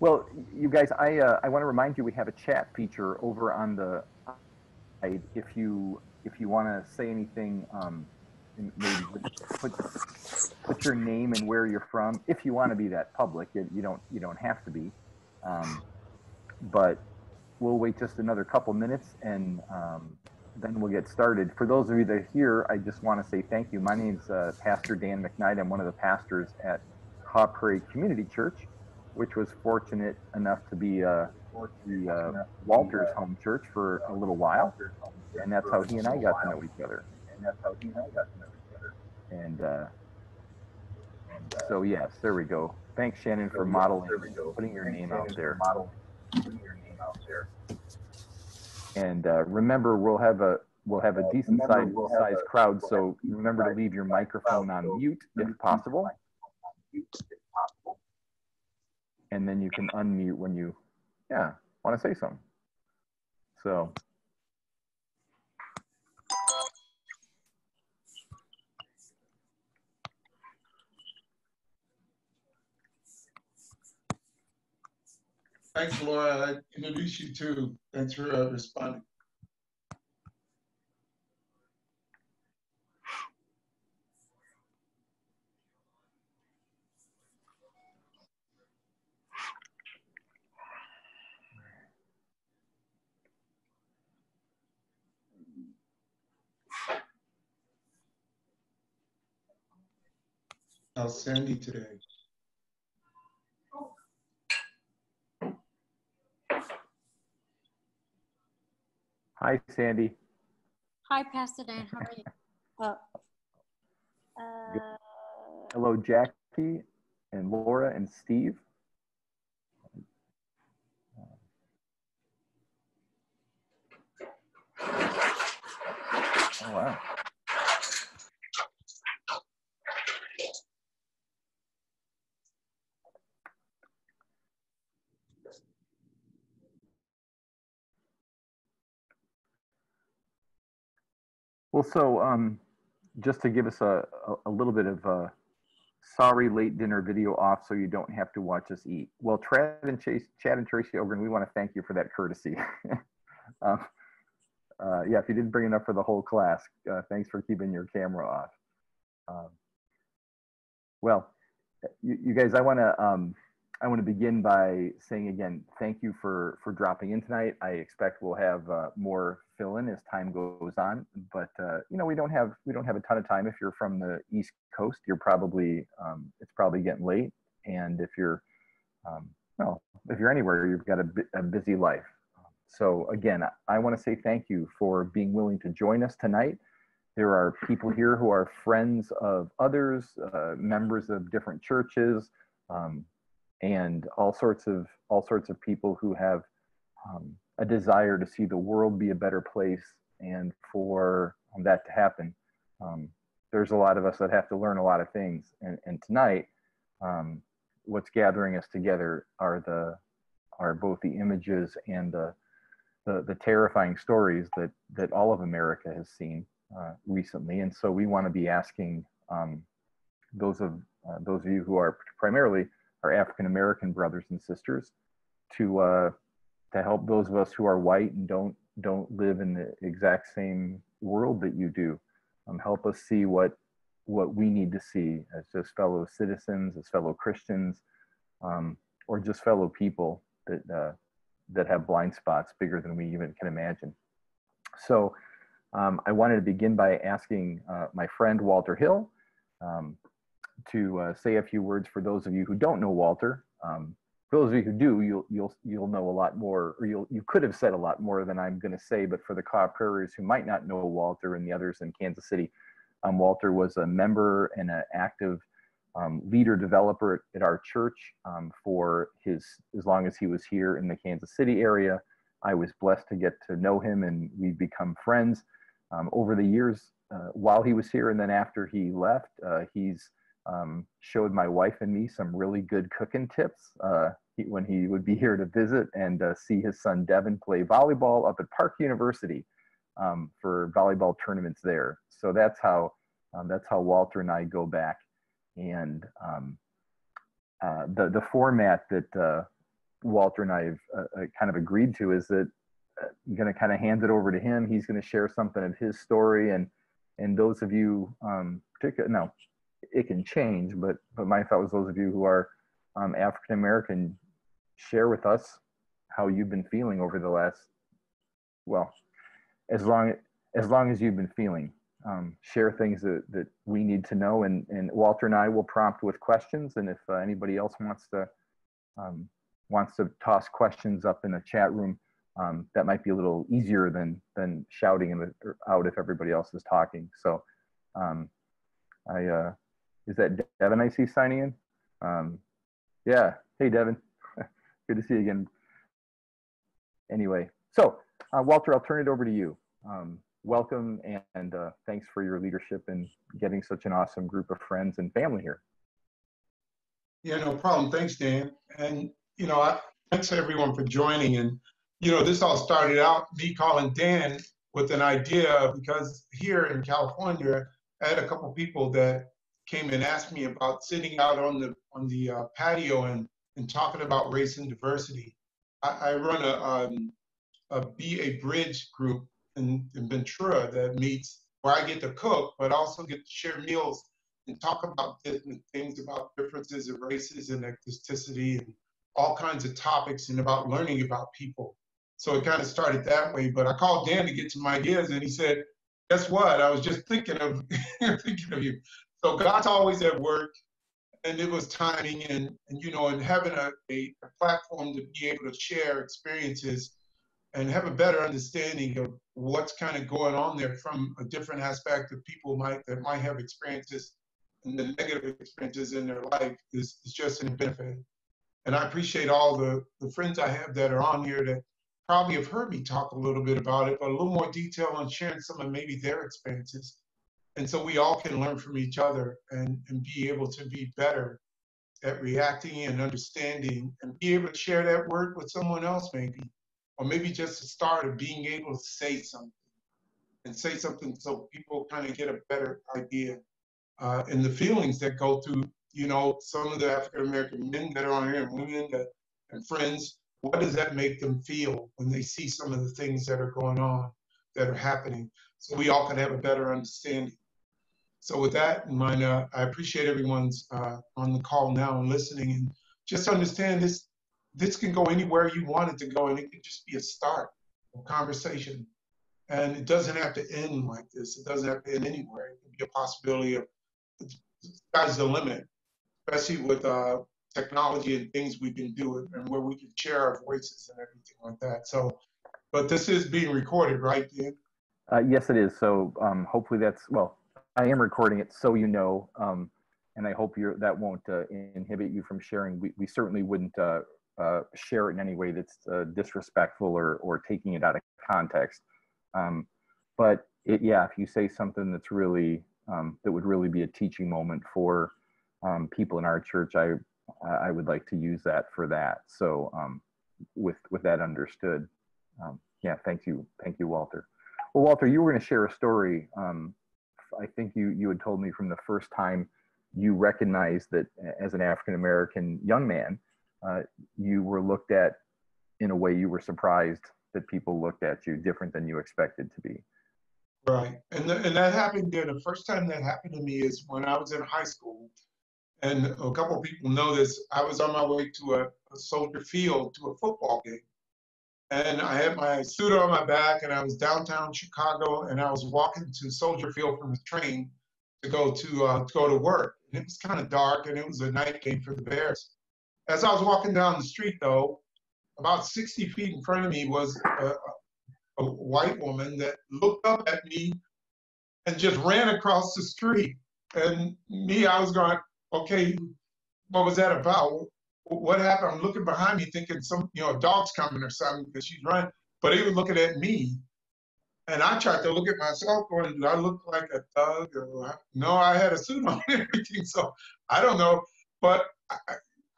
Well, you guys, I uh, I want to remind you we have a chat feature over on the side. If you if you want to say anything, um, maybe put put your name and where you're from. If you want to be that public, you, you don't you don't have to be. Um, but we'll wait just another couple minutes and um, then we'll get started. For those of you that are here, I just want to say thank you. My name is uh, Pastor Dan McKnight. I'm one of the pastors at Kaw Prairie Community Church, which was fortunate enough to be uh, the uh, Walter's home church for a little while, and that's how he and I got to know each other. And that's how he and I got to know each other. And uh, so yes, there we go. Thanks, Shannon, for modeling, putting your name out there. And uh, remember, we'll have a we'll have a decent sized size crowd, so remember to leave your microphone on mute if possible. And then you can unmute when you, yeah, want to say something. So. Thanks, Laura. I introduce you too. Thanks for uh, responding. How's Sandy today? Hi, Sandy. Hi, Pastor Dan. How are you? Oh. Uh, Hello, Jackie and Laura and Steve. Oh, wow. Well, so um, just to give us a, a, little bit of a sorry late dinner video off so you don't have to watch us eat. Well, Chad and, Chase, Chad and Tracy Ogren, we want to thank you for that courtesy. um, uh, yeah, if you didn't bring enough for the whole class, uh, thanks for keeping your camera off. Um, well, you, you, guys, I want to um, I want to begin by saying again, thank you for for dropping in tonight. I expect we'll have uh, more fill in as time goes on, but uh, you know we don't have we don't have a ton of time. If you're from the East Coast, you're probably um, it's probably getting late, and if you're um, well, if you're anywhere, you've got a, a busy life. So again, I want to say thank you for being willing to join us tonight. There are people here who are friends of others, uh, members of different churches. Um, and all sorts of all sorts of people who have um, a desire to see the world be a better place and for that to happen. Um, there's a lot of us that have to learn a lot of things. And, and tonight um, what's gathering us together are the are both the images and the the, the terrifying stories that that all of America has seen uh, recently. And so we want to be asking um, those of uh, those of you who are primarily our African American brothers and sisters to uh, to help those of us who are white and don't don't live in the exact same world that you do. Um, help us see what what we need to see as just fellow citizens, as fellow Christians, um, or just fellow people that uh, that have blind spots bigger than we even can imagine. So um, I wanted to begin by asking uh, my friend Walter Hill. Um, to uh, say a few words for those of you who don't know Walter. Um, for those of you who do, you'll you'll you'll know a lot more, or you'll you could have said a lot more than I'm going to say. But for the Kaw Prairiers who might not know Walter and the others in Kansas City, um, Walter was a member and an active um, leader developer at our church um, for his as long as he was here in the Kansas City area. I was blessed to get to know him, and we've become friends um, over the years. Uh, while he was here, and then after he left, uh, he's um, showed my wife and me some really good cooking tips uh, he, when he would be here to visit and uh, see his son Devin play volleyball up at Park University um, for volleyball tournaments there. So that's how um, that's how Walter and I go back. And um, uh, the the format that uh, Walter and I have uh, uh kind of agreed to is that I'm going to kind of hand it over to him. He's going to share something of his story, and and those of you, um, particular, no, it can change, but but my thought was those of you who are um, African American, share with us how you've been feeling over the last, well, as long as long as you've been feeling. Um, share things that, that we need to know, and and Walter and I will prompt with questions, and if uh, anybody else wants to um, wants to toss questions up in the chat room, um, that might be a little easier than than shouting in out if everybody else is talking. So, um, I uh, is that Devin I see signing in? Um, yeah. Hey, Devin. Good to see you again. Anyway, so uh, Walter, I'll turn it over to you. Um, welcome and uh, thanks for your leadership in getting such an awesome group of friends and family here. Yeah, no problem. Thanks, Dan. And you know, I, thanks everyone for joining. And you know, this all started out me calling Dan with an idea because here in California, I had a couple people that came and asked me about sitting out on the on the uh, patio and and talking about race and diversity. I, I run a um, a be a bridge group in, in Ventura that meets where I get to cook, but also get to share meals and talk about different things about differences of races and ethnicity and all kinds of topics and about learning about people. So it kind of started that way. But I called Dan to get some ideas, and he said, "Guess what? I was just thinking of thinking of you." So God's always at work, and it was timing, and and you know, and having a, a, a platform to be able to share experiences and have a better understanding of what's kind of going on there from a different aspect of people might that might have experiences and the negative experiences in their life is, is just an benefit. And I appreciate all the, the friends I have that are on here that probably have heard me talk a little bit about it, but a little more detail on sharing some of maybe their experiences. And so we all can learn from each other and, and be able to be better at reacting and understanding and be able to share that word with someone else maybe, or maybe just the start of being able to say something and say something so people kind of get a better idea uh, and the feelings that go through, you know, some of the African American men that are on here and women that, and friends what does that make them feel when they see some of the things that are going on, that are happening, so we all can have a better understanding. So with that in mind, uh, I appreciate everyone's uh, on the call now and listening, and just understand this. This can go anywhere you want it to go, and it can just be a start, a conversation, and it doesn't have to end like this. It doesn't have to end anywhere. It can be a possibility of sky's the limit, especially with uh, technology and things we can do and where we can share our voices and everything like that. So, but this is being recorded, right, Dan? Uh, yes, it is. So um, hopefully that's, well, I am recording it so you know, um, and I hope you that won't uh, inhibit you from sharing. We, we certainly wouldn't uh, uh share it in any way that's uh, disrespectful or, or taking it out of context. Um, but it, yeah, if you say something that's really, um, that would really be a teaching moment for um, people in our church, I I would like to use that for that. So um, with with that understood, um, yeah, thank you, thank you, Walter. Well, Walter, you were going to share a story. Um, I think you you had told me from the first time you recognized that as an African American young man, uh, you were looked at in a way you were surprised that people looked at you different than you expected to be. Right, and and that happened. The first time that happened to me is when I was in high school and a couple of people know this, I was on my way to a, a Soldier Field to a football game. And I had my suit on my back, and I was downtown Chicago, and I was walking to Soldier Field from the train to go to uh, to go to work. And it was kind of dark, and it was a night game for the Bears. As I was walking down the street, though, about 60 feet in front of me was a, a white woman that looked up at me and just ran across the street. And me, I was going, okay, what was that about? What happened? I'm looking behind me thinking some, you know, a dog's coming or something because she's running. But he was looking at me. And I tried to look at myself going, do I look like a thug? Or no, I had a suit on and everything. So I don't know. But I,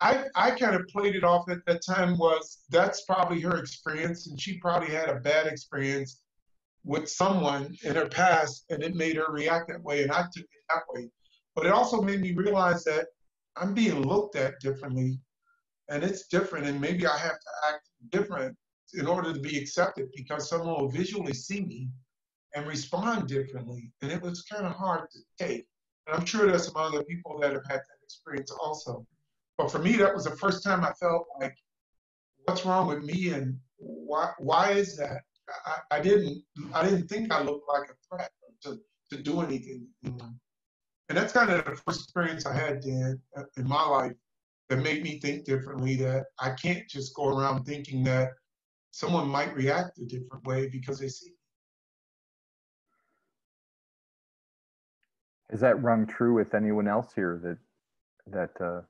I, I kind of played it off at that time was that's probably her experience. And she probably had a bad experience with someone in her past and it made her react that way. And I took it that way. But it also made me realize that I'm being looked at differently. And it's different, and maybe I have to act different in order to be accepted because someone will visually see me and respond differently. And it was kind of hard to take. And I'm sure there's some other people that have had that experience also. But for me, that was the first time I felt like, what's wrong with me and why, why is that? I, I didn't I didn't think I looked like a threat to, to do anything. And that's kind of the first experience I had, Dan, in my life that made me think differently that I can't just go around thinking that someone might react a different way because they see. Has that rung true with anyone else here that that uh,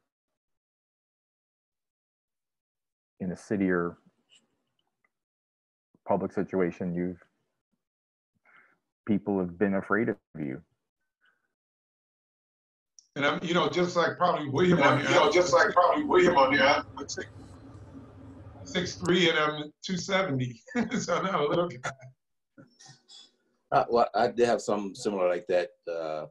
in a city or public situation you've people have been afraid of you? And I'm, you know, just like probably William on here, you know, just like probably William on here, I'm six, six three and I'm 270. so I'm not a little guy. Uh, well, I did have some similar like that. Uh,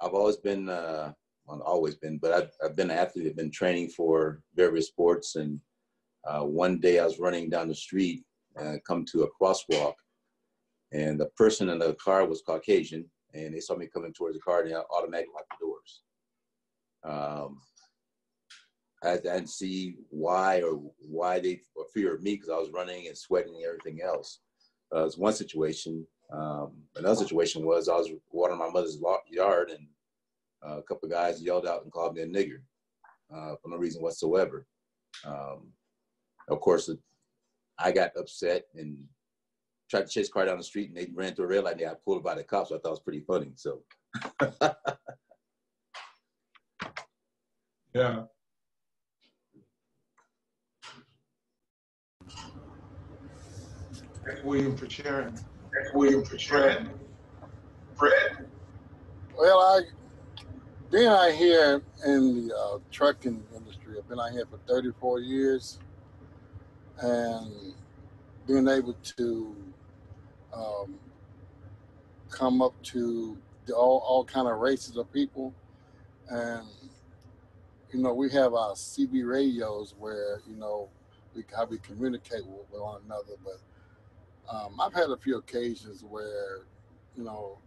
I've always been, uh, well, always been, but I've, I've, been an athlete. I've been training for various sports. And uh, one day I was running down the street and come to a crosswalk, and the person in the car was Caucasian, and they saw me coming towards the car and they automatically locked the doors. Um, I, didn't see why or why they feared me because I was running and sweating and everything else. Uh, it was one situation. Um, another situation was I was watering my mother's yard and uh, a couple of guys yelled out and called me a nigger uh, for no reason whatsoever. Um, of course, I got upset and tried to chase car down the street and they ran through a red light and I pulled by the cops. So I thought it was pretty funny. So. yeah. Thank William for sharing. Thank William for sharing. Fred? Well, I being out here in the uh, trucking industry, I've been out here for 34 years, and being able to um, come up to all, all kind of races of people. And, you know, we have our CB radios where, you know, we, how we communicate with, with one another. But um, I've had a few occasions where, you know,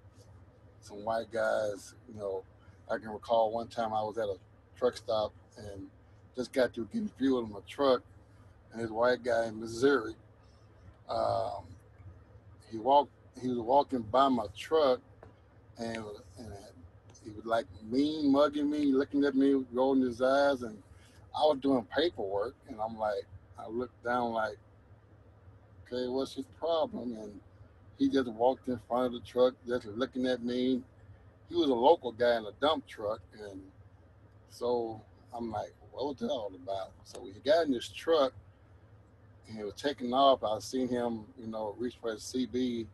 some white guys, you know, I can recall one time I was at a truck stop and just got to getting fuel in my truck, and this white guy in Missouri um, he walked. He was walking by my truck, and and he was like mean mugging me, looking at me, rolling his eyes, and I was doing paperwork, and I'm like, I looked down like, okay, what's his problem? And he just walked in front of the truck, just looking at me. He was a local guy in a dump truck, and so I'm like, what was that all about? So he got in this truck he was taking off. I seen him, you know, reach for his CB,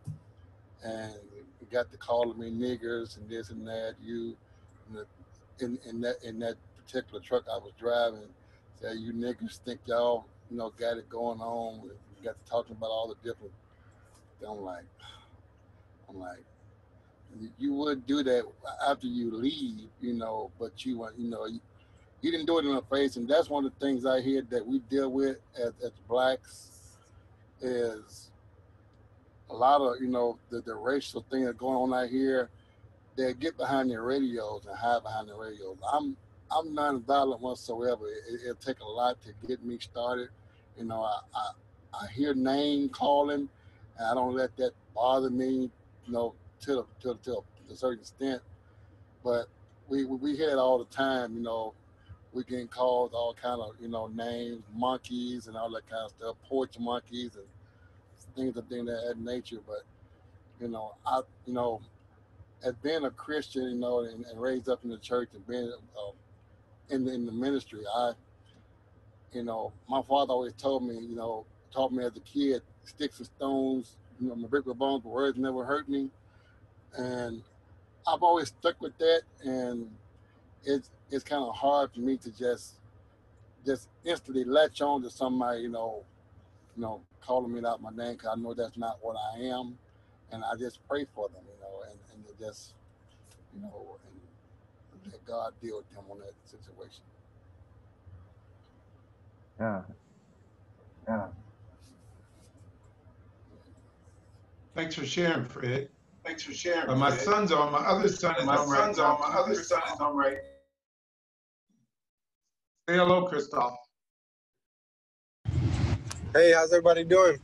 and he got to calling me niggers and this and that. You, in, in that in that particular truck I was driving, said you niggers think y'all, you know, got it going on. Got to talking about all the different. I'm like, I'm like, you would do that after you leave, you know, but you want, you know, he didn't do it in the face, and that's one of the things I hear that we deal with as, as blacks is a lot of you know the, the racial thing that's going on out here. They get behind their radios and hide behind their radios. I'm I'm non-violent whatsoever. It, will take a lot to get me started. You know, I, I I hear name calling, and I don't let that bother me. You know, to to to a certain extent, but we we hear it all the time. You know, we getting called all kind of you know names, monkeys and all that kind of stuff, porch monkeys and things of things that nature. But you know, I you know, as being a Christian, you know, and, and raised up in the church and being uh, in the, in the ministry, I you know, my father always told me, you know, taught me as a kid, sticks and stones, you know, my brick with bones, but words never hurt me. And I've always stuck with that. And it's it's kind of hard for me to just just instantly latch on to somebody, you know, you know, calling me out my name because I know that's not what I am, and I just pray for them, you know, and and just, you know, and let God deal with them on that situation. Yeah. Yeah. Thanks for sharing, Fred. Thanks for sharing. Uh, my Fred. son's on. My other son is my on right son's now. on. My other son is on right. Say hello, Christoph. Hey, how's everybody doing?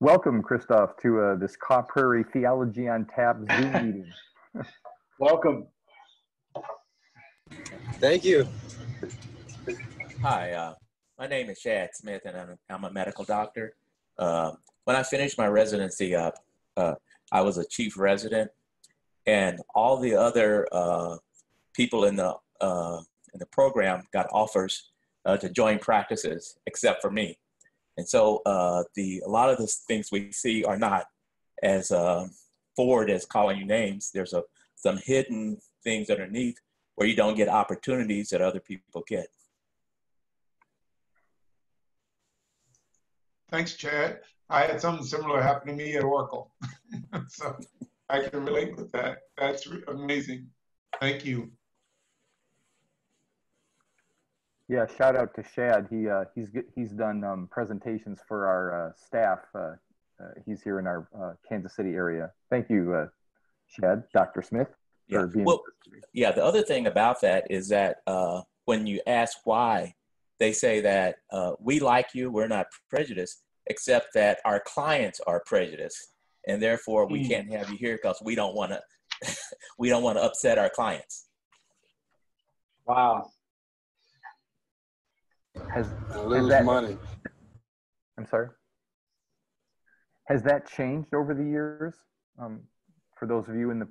Welcome, Christoph, to uh, this Kaw Prairie Theology on Tap Zoom meeting. Welcome. Thank you. Hi, uh, my name is Shad Smith, and I'm, I'm a medical doctor. Uh, when I finished my residency, uh, uh, I was a chief resident, and all the other uh, people in the uh, in the program got offers uh, to join practices, except for me. And so, uh, the a lot of the things we see are not as uh, forward as calling you names. There's a some hidden things underneath where you don't get opportunities that other people get. Thanks, Chad. I had something similar happen to me at Oracle. so I can relate with that. That's amazing. Thank you. Yeah, shout out to Shad. He uh, he's he's done um, presentations for our uh, staff. Uh, uh, he's here in our uh, Kansas City area. Thank you, uh, Shad, Dr. Smith, Yeah. for being. Well, yeah. The other thing about that is that uh, when you ask why, they say that uh, we like you, we're not prejudiced, except that our clients are prejudiced, and therefore we Hmm. can't have you here because we don't want to. we don't want to upset our clients. Wow. Has And lose that- money. I'm sorry. Has that changed over the years? Um, for those of you in the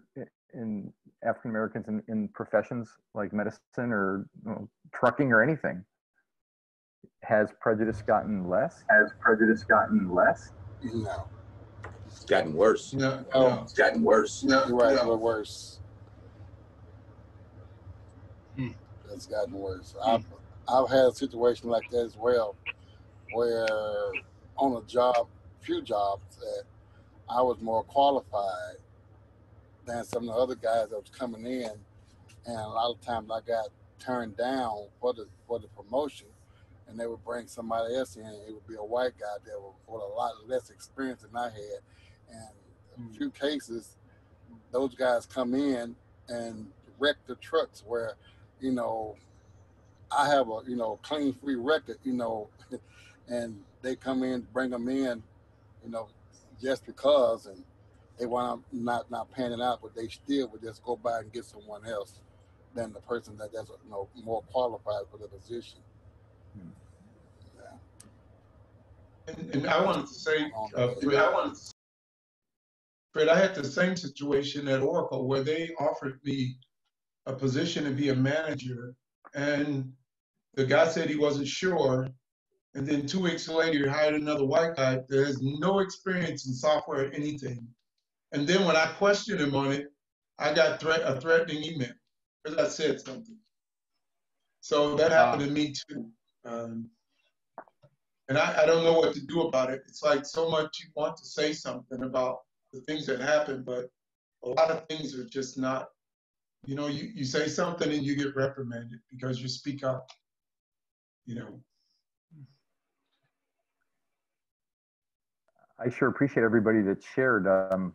in African Americans in, in professions like medicine or you know, trucking or anything, has prejudice gotten less? Has prejudice gotten less? No. It's gotten worse. No, Oh. no, It's gotten worse. no, You're right, no. worse. Hmm. It's gotten worse. I've I've had a situation like that as well, where on a job, few jobs that I was more qualified than some of the other guys that was coming in, and a lot of times I got turned down for the for the promotion, and they would bring somebody else in. It would be a white guy that was with a lot less experience than I had, and a mm. few cases, those guys come in and wreck the trucks where, you know, I have a you know clean free record, you know, and they come in, bring them in, you know, just because, and they want up not not panning out, but they still would just go by and get someone else than the person that that's you know more qualified for the position. And, and I wanted to say, uh, Fred, I wanted to, Fred, I had the same situation at Oracle where they offered me a position to be a manager, and the guy said he wasn't sure. And then two weeks later, he hired another white guy that has no experience in software or anything. And then when I questioned him on it, I got threat, a threatening email because I said something. So that happened to me too. Um, and I, I don't know what to do about it. It's like so much you want to say something about the things that happen, but a lot of things are just not. You know, you, you say something and you get reprimanded because you speak up. You know, I sure appreciate everybody that shared. Um,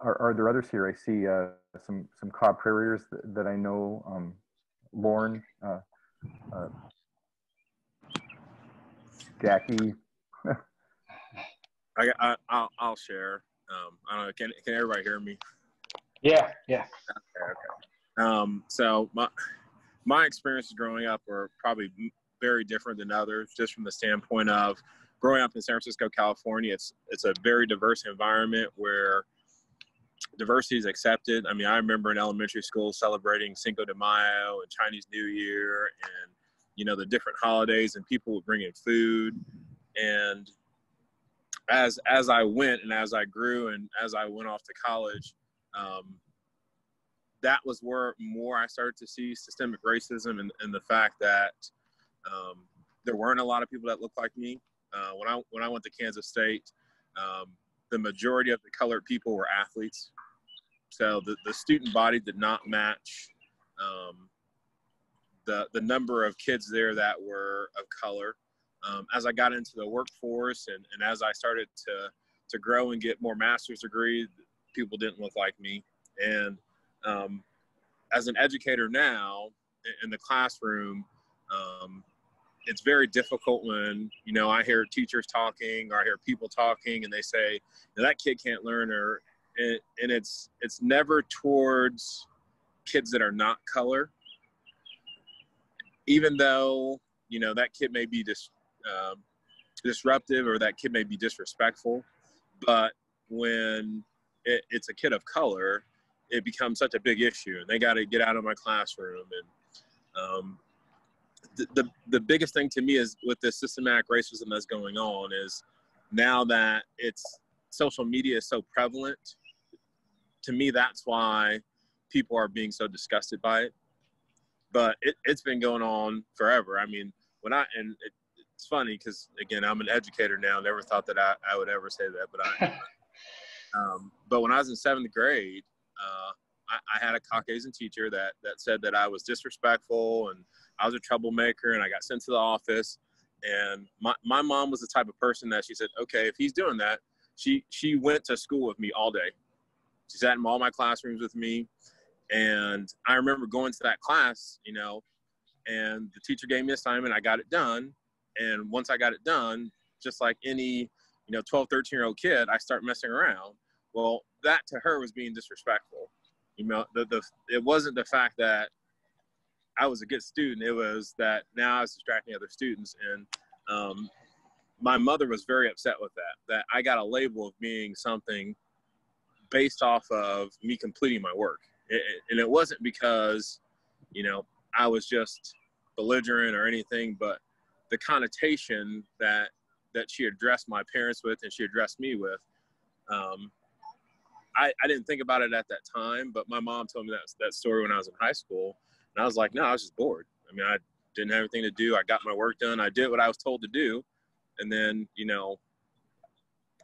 are, are there others here? I see uh, some some Kaw Prairiers that, that I know. Um, Lauren, uh, uh, Jackie. I, I I'll, I'll share. Um, I don't know. Can can everybody hear me? Yeah, yeah. Okay. okay. Um, so my my experiences growing up were probably very different than others, just from the standpoint of growing up in San Francisco, California. It's it's a very diverse environment where diversity is accepted. I mean, I remember in elementary school celebrating Cinco de Mayo and Chinese New Year, and you know the different holidays, and people would bring in food, and as as I went and as I grew and as I went off to college, um, that was where more I started to see systemic racism and, and the fact that um, there weren't a lot of people that looked like me. Uh, when I when I went to Kansas State, um, the majority of the colored people were athletes, so the, the student body did not match um, the the number of kids there that were of color. Um, as I got into the workforce and, and as I started to to grow and get more master's degree, people didn't look like me. And um, as an educator now in the classroom, um, it's very difficult when you know I hear teachers talking or I hear people talking and they say that kid can't learn or and, it's it's never towards kids that are not color. Even though you know that kid may be dis, um, disruptive or that kid may be disrespectful but when it, it's a kid of color it becomes such a big issue and they got to get out of my classroom and um, the, the, the biggest thing to me is with this systematic racism that's going on is now that it's social media is so prevalent to me that's why people are being so disgusted by it. But it, has been going on forever. I mean when i and it, it's funny because again i'm an educator now. Never thought that i, I would ever say that but i um, but when i was in seventh grade uh, I, I, had a caucasian teacher that that said that i was disrespectful and I was a troublemaker and I got sent to the office. And my, my mom was the type of person that she said, okay, if he's doing that, she, she went to school with me all day. She sat in all my classrooms with me. And I remember going to that class, you know, and the teacher gave me assignment. I got it done. And once I got it done, just like any, you know, 12, 13 year old kid, I start messing around. Well, that to her was being disrespectful. You know, the, the, it wasn't the fact that I was a good student. It was that now I was distracting other students, and um, my mother was very upset with that. That I got a label of being something based off of me completing my work, it, and it wasn't because, you know, I was just belligerent or anything, but the connotation that that she addressed my parents with and she addressed me with. Um, I, I didn't think about it at that time, but my mom told me that, that story when I was in high school and I was like, no, I was just bored. I mean, I didn't have anything to do. I got my work done. I did what I was told to do. And then, you know,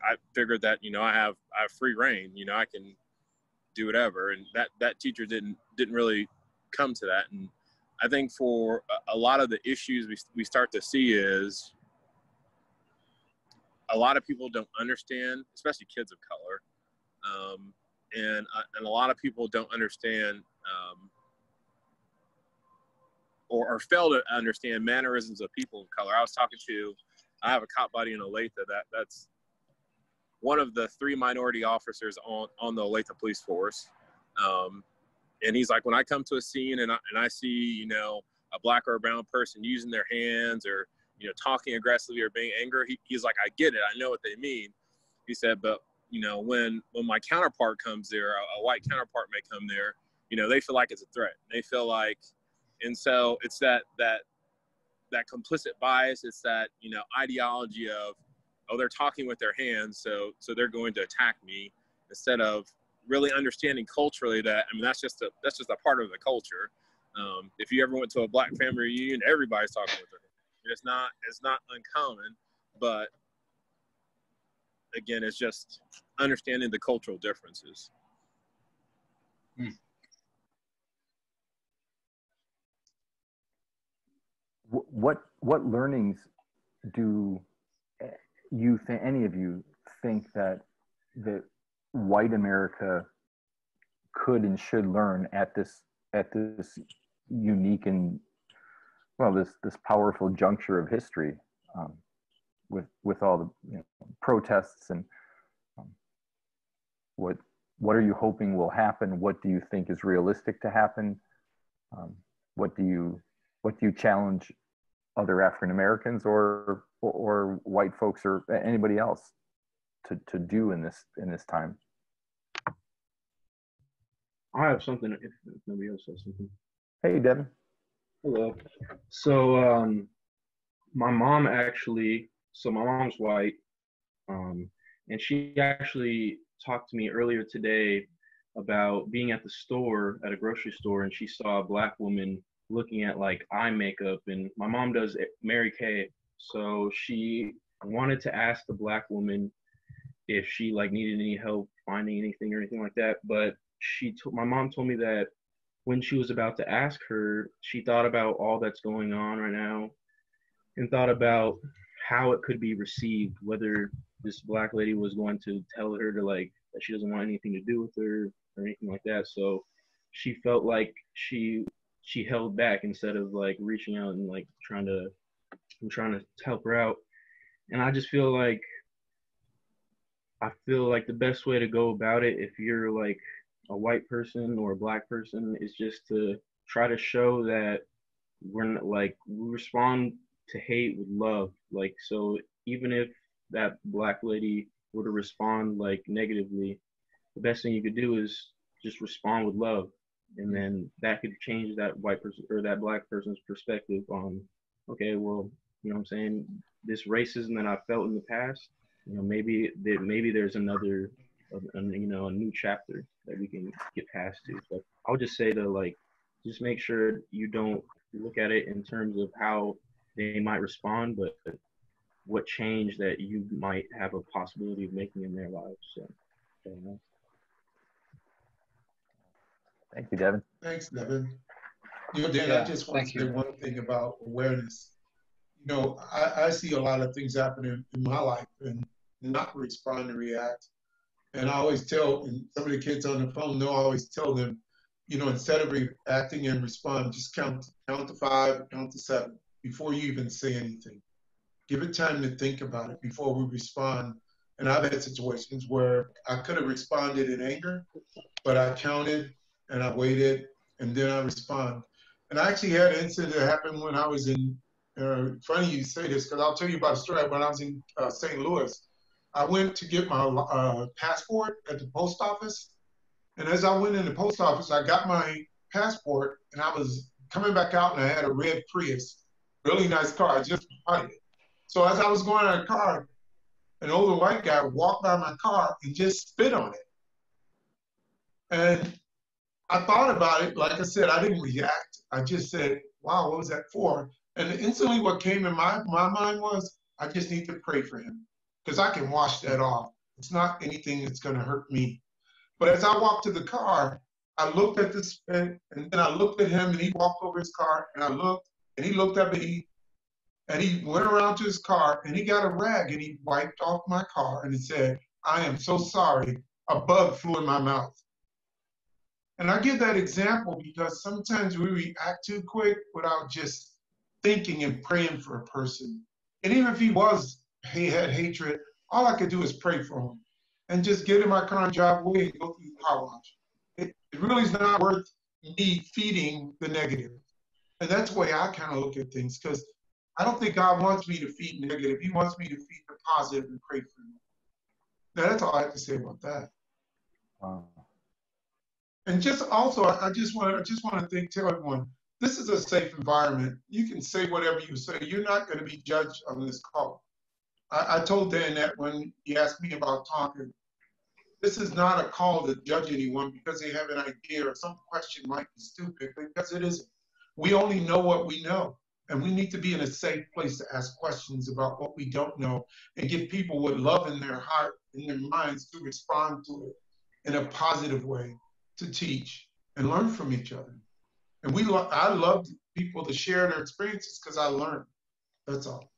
I figured that, you know, I have, I have free reign, you know, I can do whatever. And that, that teacher didn't, didn't really come to that. And I think for a lot of the issues we, we start to see is a lot of people don't understand, especially kids of color. Um, and, uh, and a lot of people don't understand um, or, or fail to understand mannerisms of people of color. I was talking to, I have a cop buddy in Olathe that that's one of the three minority officers on, on the Olathe police force. Um, and he's like, when I come to a scene and I, and I see, you know, a black or a brown person using their hands or, you know, talking aggressively or being angry, he, he's like, I get it. I know what they mean. He said, but, you know, when, when my counterpart comes there, a, a white counterpart may come there, you know, they feel like it's a threat. They feel like, and so it's that that that complicit bias. It's that you know ideology of oh they're talking with their hands so so they're going to attack me instead of really understanding culturally that i mean that's just a that's just a part of the culture. Um, if you ever went to a black family reunion everybody's talking with their hands. It's not it's not uncommon but again it's just understanding the cultural differences. Hmm. What what learnings do you think any of you think that that white America could and should learn at this at this unique and well this this powerful juncture of history um, with with all the you know, protests and um, what what are you hoping will happen? What do you think is realistic to happen? Um, what do you what do you challenge other African Americans or, or, or white folks or anybody else to to do in this in this time? I have something. If, if nobody else has something. Hey, Devin. Hello. So, um, my mom actually. So my mom's white, um, and she actually talked to me earlier today about being at the store at a grocery store, and she saw a black woman looking at like eye makeup and my mom does Mary Kay. So she wanted to ask the black woman if she like needed any help finding anything or anything like that. But she told my mom told me that when she was about to ask her, she thought about all that's going on right now and thought about how it could be received, whether this black lady was going to tell her to like that she doesn't want anything to do with her or anything like that. So she felt like she she held back instead of like reaching out and like trying to I'm trying to help her out. And I just feel like I feel like the best way to go about it if you're like a white person or a black person is just to try to show that we're not, like we respond to hate with love. Like so even if that black lady were to respond like negatively, the best thing you could do is just respond with love. And then that could change that white person or that black person's perspective on, okay, well, you know what I'm saying? This racism that I felt in the past, you know, maybe that maybe there's another, a, you know, a new chapter that we can get past to. But i'll just say to like, just make sure you don't look at it in terms of how they might respond, but what change that you might have a possibility of making in their lives. So, Thank you, Devin. Thanks, Devin. You know, Dan, Yeah, I just want to say you. one thing about awareness. You know, I, I see a lot of things happening in my life and not respond and react. And I always tell, and some of the kids on the phone know, I always tell them, you know, instead of reacting and respond, just count count to five, count to seven before you even say anything. Give it time to think about it before we respond. And I've had situations where I could have responded in anger, but I counted and I waited and then I respond. And I actually had an incident that happened when I was in, uh, funny you say this, because I'll tell you about a story. When I was in uh, St. Louis, I went to get my uh, passport at the post office. And as I went in the post office, I got my passport and I was coming back out and I had a red Prius, really nice car. I just bought it. So as I was going of the car, an older white guy walked by my car and just spit on it. And I thought about it. Like I said, I didn't react. I just said, wow, what was that for? And instantly what came in my, my mind was, I just need to pray for him because I can wash that off. It's not anything that's going to hurt me. But as I walked to the car, I looked at spit and then I looked at him and he walked over his car and I looked and he looked and he and he went around to his car and he got a rag and he wiped off my car and he said, I am so sorry. A bug flew in my mouth. And I give that example because sometimes we react too quick without just thinking and praying for a person. And even if he was, he had hatred, all I could do is pray for him and just get in my car and drive away and go through the car wash. It, it really is not worth me feeding the negative. And that's the way I kind of look at things because I don't think God wants me to feed negative. He wants me to feed the positive and pray for him. Now, that's all I have to say about that. Wow. And just also, I just want to just want to think tell everyone this is a safe environment. You can say whatever you say. You're not going to be judged on this call. I, I told Dan that when he asked me about talking. This is not a call to judge anyone because they have an idea or some question might be stupid because it isn't. We only know what we know. And we need to be in a safe place to ask questions about what we don't know and give people with love in their heart, in their minds to respond to it in a positive way to teach and learn from each other. And we, lo- I love people to share their experiences because I learned. That's all.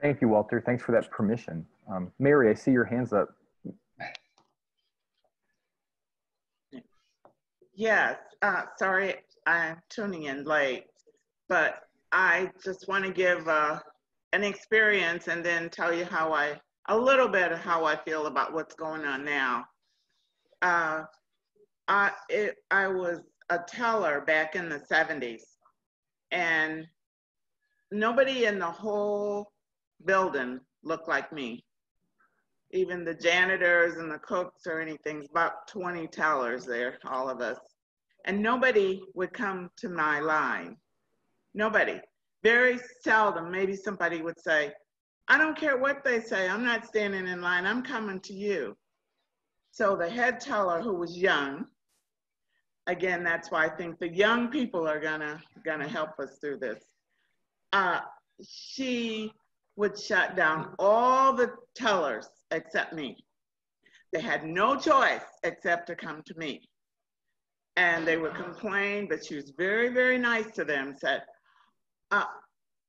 Thank you, Walter. Thanks for that permission. Um, Mary, I see your hands up. Yes, uh, sorry, I'm tuning in late, but I just want to give uh, an experience and then tell you how I, a little bit of how I feel about what's going on now. Uh, I, it, I was a teller back in the 70s, and nobody in the whole building looked like me. Even the janitors and the cooks or anything, about 20 tellers there, all of us. And nobody would come to my line. Nobody. Very seldom, maybe somebody would say, I don't care what they say, I'm not standing in line, I'm coming to you. So the head teller, who was young, again, that's why I think the young people are gonna gonna help us through this. Uh, she would shut down all the tellers except me. They had no choice except to come to me. and they would complain, but she was very, very nice to them, said, uh,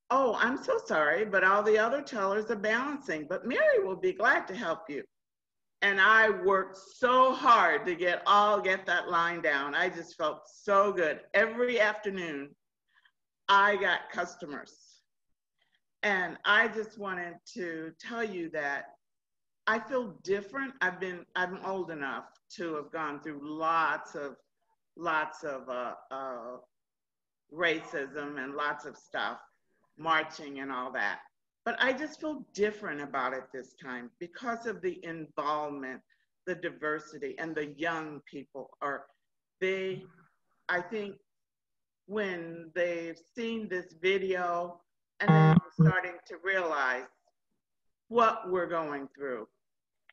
oh, I'm so sorry, but all the other tellers are balancing, but Mary will be glad to help you. And I worked so hard to get all get that line down. I just felt so good. Every afternoon, I got customers. And I just wanted to tell you that I feel different. I've been, I'm old enough to have gone through lots of, lots of uh, uh, racism and lots of stuff, marching and all that. But I just feel different about it this time because of the involvement, the diversity, and the young people are, they, I think when they've seen this video and then mm-hmm. starting to realize what we're going through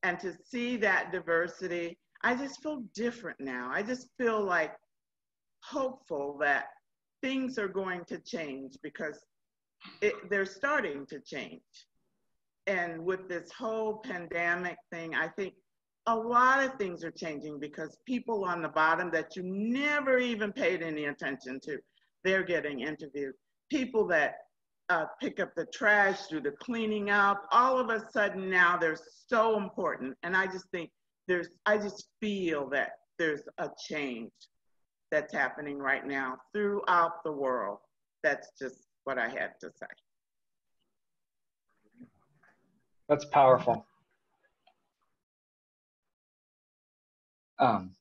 and to see that diversity, I just feel different now. I just feel like hopeful that things are going to change because it, they're starting to change. And with this whole pandemic thing, I think a lot of things are changing because people on the bottom that you never even paid any attention to, they're getting interviewed. People that uh, pick up the trash, do the cleaning up, all of a sudden now they're so important. And I just think there's, I just feel that there's a change that's happening right now throughout the world. That's just what I had to say. That's powerful. Um,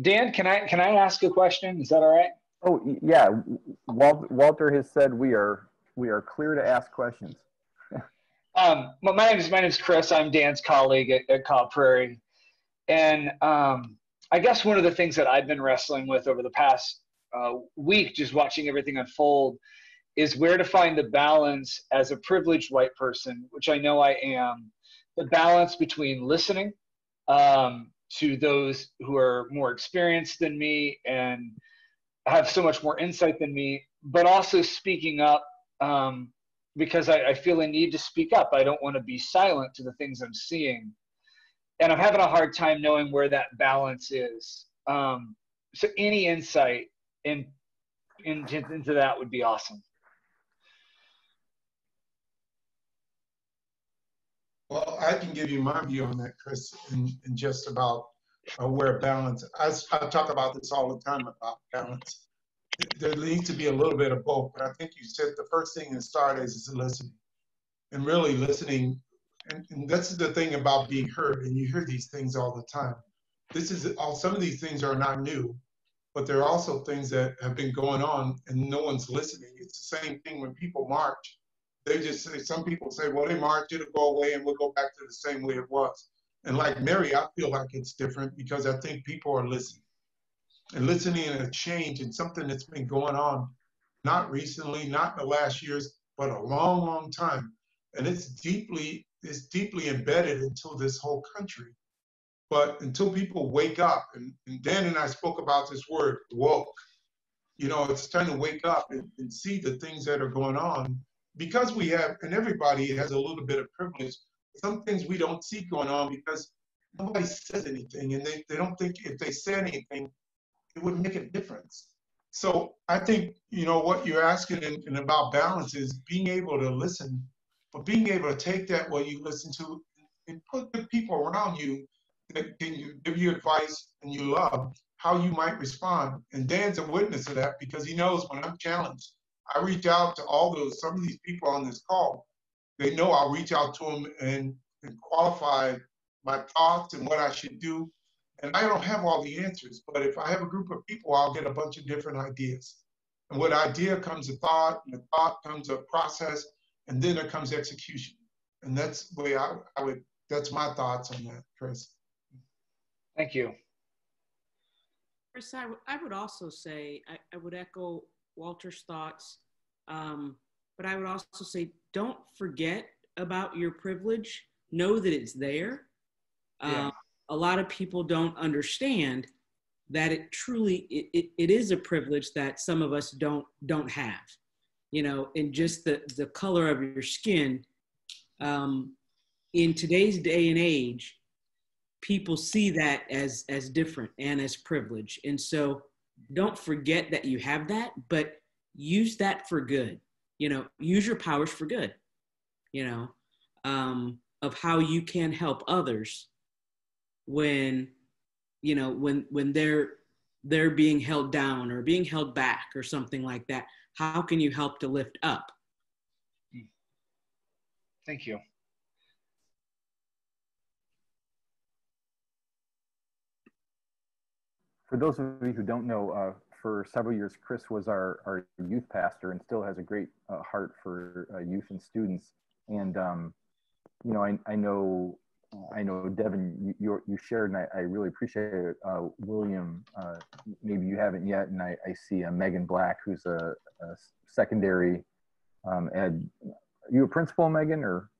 Dan, can I can I ask a question? Is that all right? Oh yeah, Walter has said we are we are clear to ask questions. um, my name is my name is Chris. I'm Dan's colleague at, at Kaw Prairie, and um, I guess one of the things that I've been wrestling with over the past uh, week, just watching everything unfold, is where to find the balance as a privileged white person, which I know I am, the balance between listening um, to those who are more experienced than me and have so much more insight than me, but also speaking up um, because I, I feel a need to speak up. I don't want to be silent to the things I'm seeing. And I'm having a hard time knowing where that balance is. Um, so, any insight in, into that would be awesome. Well, I can give you my view on that, Chris, in, just about uh, where balance. I, I talk about this all the time about balance. There needs to be a little bit of both, but I think you said the first thing to start is, is listening, and really listening. And, and that's the thing about being heard, and you hear these things all the time. This is all. Some of these things are not new, but there are also things that have been going on and no one's listening. It's the same thing when people march. They just say, some people say, well, they march, it'll go away and we'll go back to the same way it was. And like Mary, I feel like it's different because I think people are listening and listening in a change and something that's been going on, not recently, not in the last years, but a long, long time. And it's deeply, it's deeply embedded into this whole country. But until people wake up, and, and Dan and I spoke about this word, woke, you know, it's time to wake up and, and see the things that are going on because we have, and everybody has a little bit of privilege, some things we don't see going on because nobody says anything and they, they don't think if they said anything, it would make a difference. So I think, you know, what you're asking and, and about balance is being able to listen, but being able to take that what you listen to and put the people around you that can you give you advice and you love how you might respond. And Dan's a witness of that because he knows when I'm challenged, I reach out to all those some of these people on this call. They know I'll reach out to them and, and qualify my thoughts and what I should do. And I don't have all the answers, but if I have a group of people, I'll get a bunch of different ideas. And with idea comes a thought, and the thought comes a process, and then there comes execution. And that's the way I, I would, that's my thoughts on that, Chris. Thank you. Chris, I, I would also say, I, I would echo Walter's thoughts, um, but I would also say, don't forget about your privilege. Know that it's there. Yeah. Um, a lot of people don't understand that it truly it, it, it is a privilege that some of us don't don't have you know and just the the color of your skin um, in today's day and age people see that as as different and as privilege. And so don't forget that you have that but use that for good. You know use your powers for good you know um, of how you can help others when you know when when they're they're being held down or being held back or something like that. How can you help to lift up? Thank you For those of you who don't know, uh, for several years, Chris was our, our youth pastor and still has a great uh, heart for uh, youth and students. And, um, you know, I, I know, I know Devin, you, you shared, and I, I really appreciate it. Uh, William, uh, maybe you haven't yet. And I, I see uh, Megan Black, who's a, a secondary um, ed. Are you a principal, Megan, or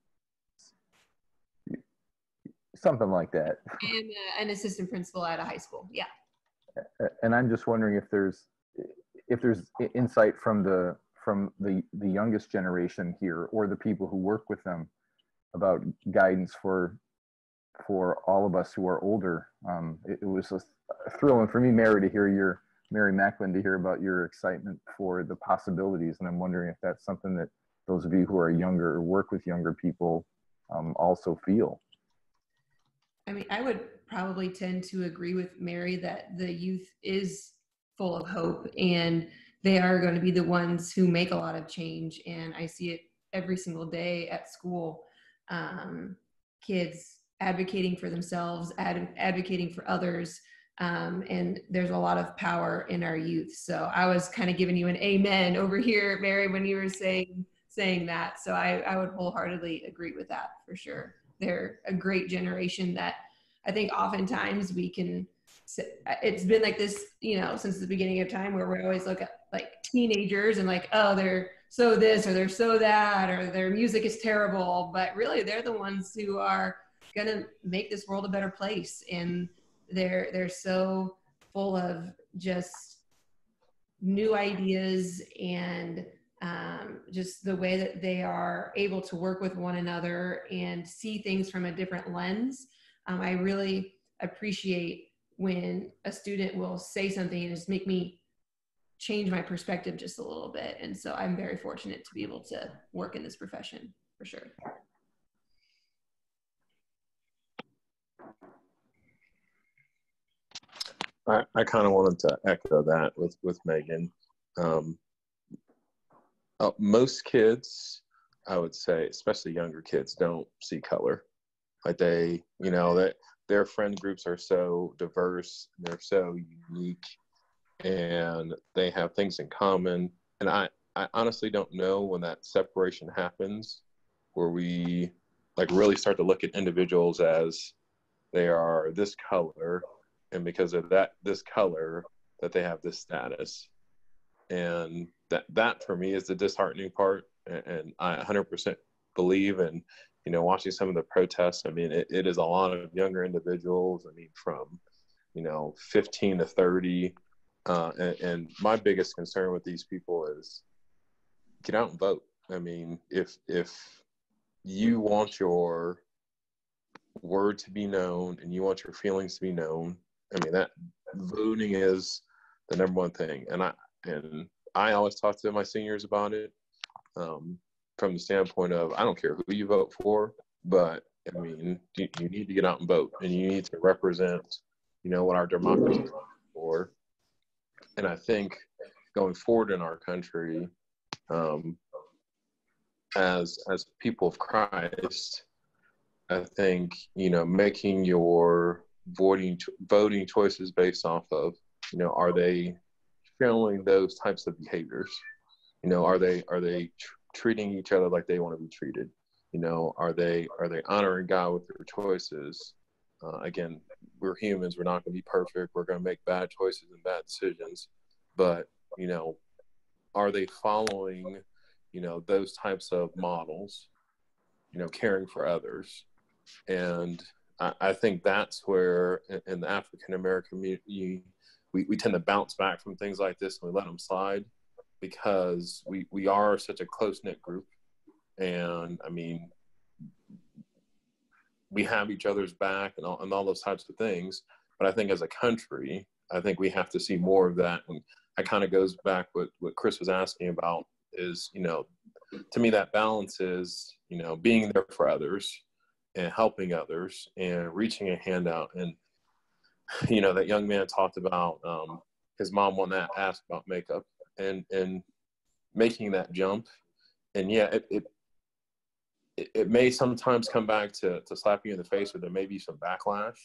something like that? I am an assistant principal at a high school. Yeah and I'm just wondering if there's if there's insight from the from the the youngest generation here or the people who work with them about guidance for for all of us who are older. Um, it, it, was a thrill, and for me, Mary, to hear your Mary Macklin, to hear about your excitement for the possibilities, and I'm wondering if that's something that those of you who are younger or work with younger people um, also feel. I mean, I would probably tend to agree with Mary that the youth is full of hope and they are going to be the ones who make a lot of change. And I see it every single day at school. Um, kids advocating for themselves, ad- advocating for others. Um, and there's a lot of power in our youth. So I was kind of giving you an amen over here, Mary, when you were saying saying that. So I, I would wholeheartedly agree with that for sure. They're a great generation that I think oftentimes we can, it's been like this, you know, since the beginning of time where we always look at like teenagers and like, oh, they're so this or they're so that or their music is terrible. But really, they're the ones who are going to make this world a better place. And they're, they're so full of just new ideas and um, just the way that they are able to work with one another and see things from a different lens um, I really appreciate when a student will say something and just make me change my perspective just a little bit. And so I'm very fortunate to be able to work in this profession for sure. I, I kind of wanted to echo that with, with Megan. Um, uh, most kids, I would say, especially younger kids, don't see color. Like they, you know, that their friend groups are so diverse, they're so unique, and they have things in common. And I, I honestly don't know when that separation happens, where we like really start to look at individuals as they are this color, and because of that this color, that they have this status. And that that for me is the disheartening part. And I 100% believe in you know, watching some of the protests, I mean, it, it is a lot of younger individuals. I mean, from, you know, 15 to 30. Uh, and, and my biggest concern with these people is get out and vote. I mean, if, if you want your word to be known and you want your feelings to be known, I mean, that voting is the number one thing. And I, and I always talk to my seniors about it. Um, from the standpoint of I don't care who you vote for, but I mean you, you need to get out and vote, and you need to represent, you know, what our democracy is for. And I think going forward in our country, um, as as people of Christ, I think you know making your voting voting choices based off of you know are they showing those types of behaviors you know are they are they treating each other like they want to be treated. You know are they are they honoring god with their choices? Uh, again we're humans. We're not going to be perfect. We're going to make bad choices and bad decisions. But you know are they following you know those types of models you know caring for others? And i, I think that's where in, in the african american community we, we tend to bounce back from things like this and we let them slide because we we are such a close knit group, and I mean, we have each other's back and all, and all those types of things. But I think as a country, I think we have to see more of that. And that kind of goes back what what Chris was asking about is you know to me that balance is you know being there for others and helping others and reaching a hand out and you know that young man talked about um, his mom wanted to ask about makeup and and making that jump. And yeah it, it it, may sometimes come back to, to slap you in the face or there may be some backlash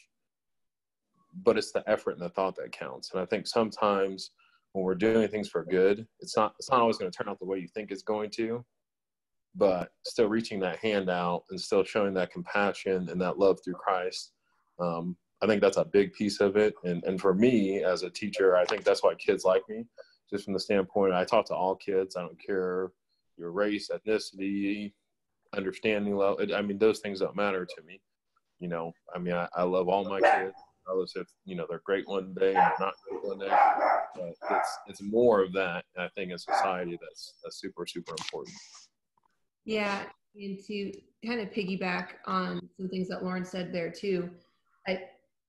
but it's the effort and the thought that counts. And i think sometimes when we're doing things for good it's not it's not always going to turn out the way you think it's going to but still reaching that hand out and still showing that compassion and that love through christ um, i think that's a big piece of it. And, and for me as a teacher i think that's why kids like me just from the standpoint i talk to all kids. I don't care your race ethnicity understanding level. I mean those things don't matter to me. You know i mean i, I love all my kids regardless if you know they're great one day and not great one day. But it's it's more of that i think in society that's that's super super important. Yeah and to kind of piggyback on some things that lauren said there too i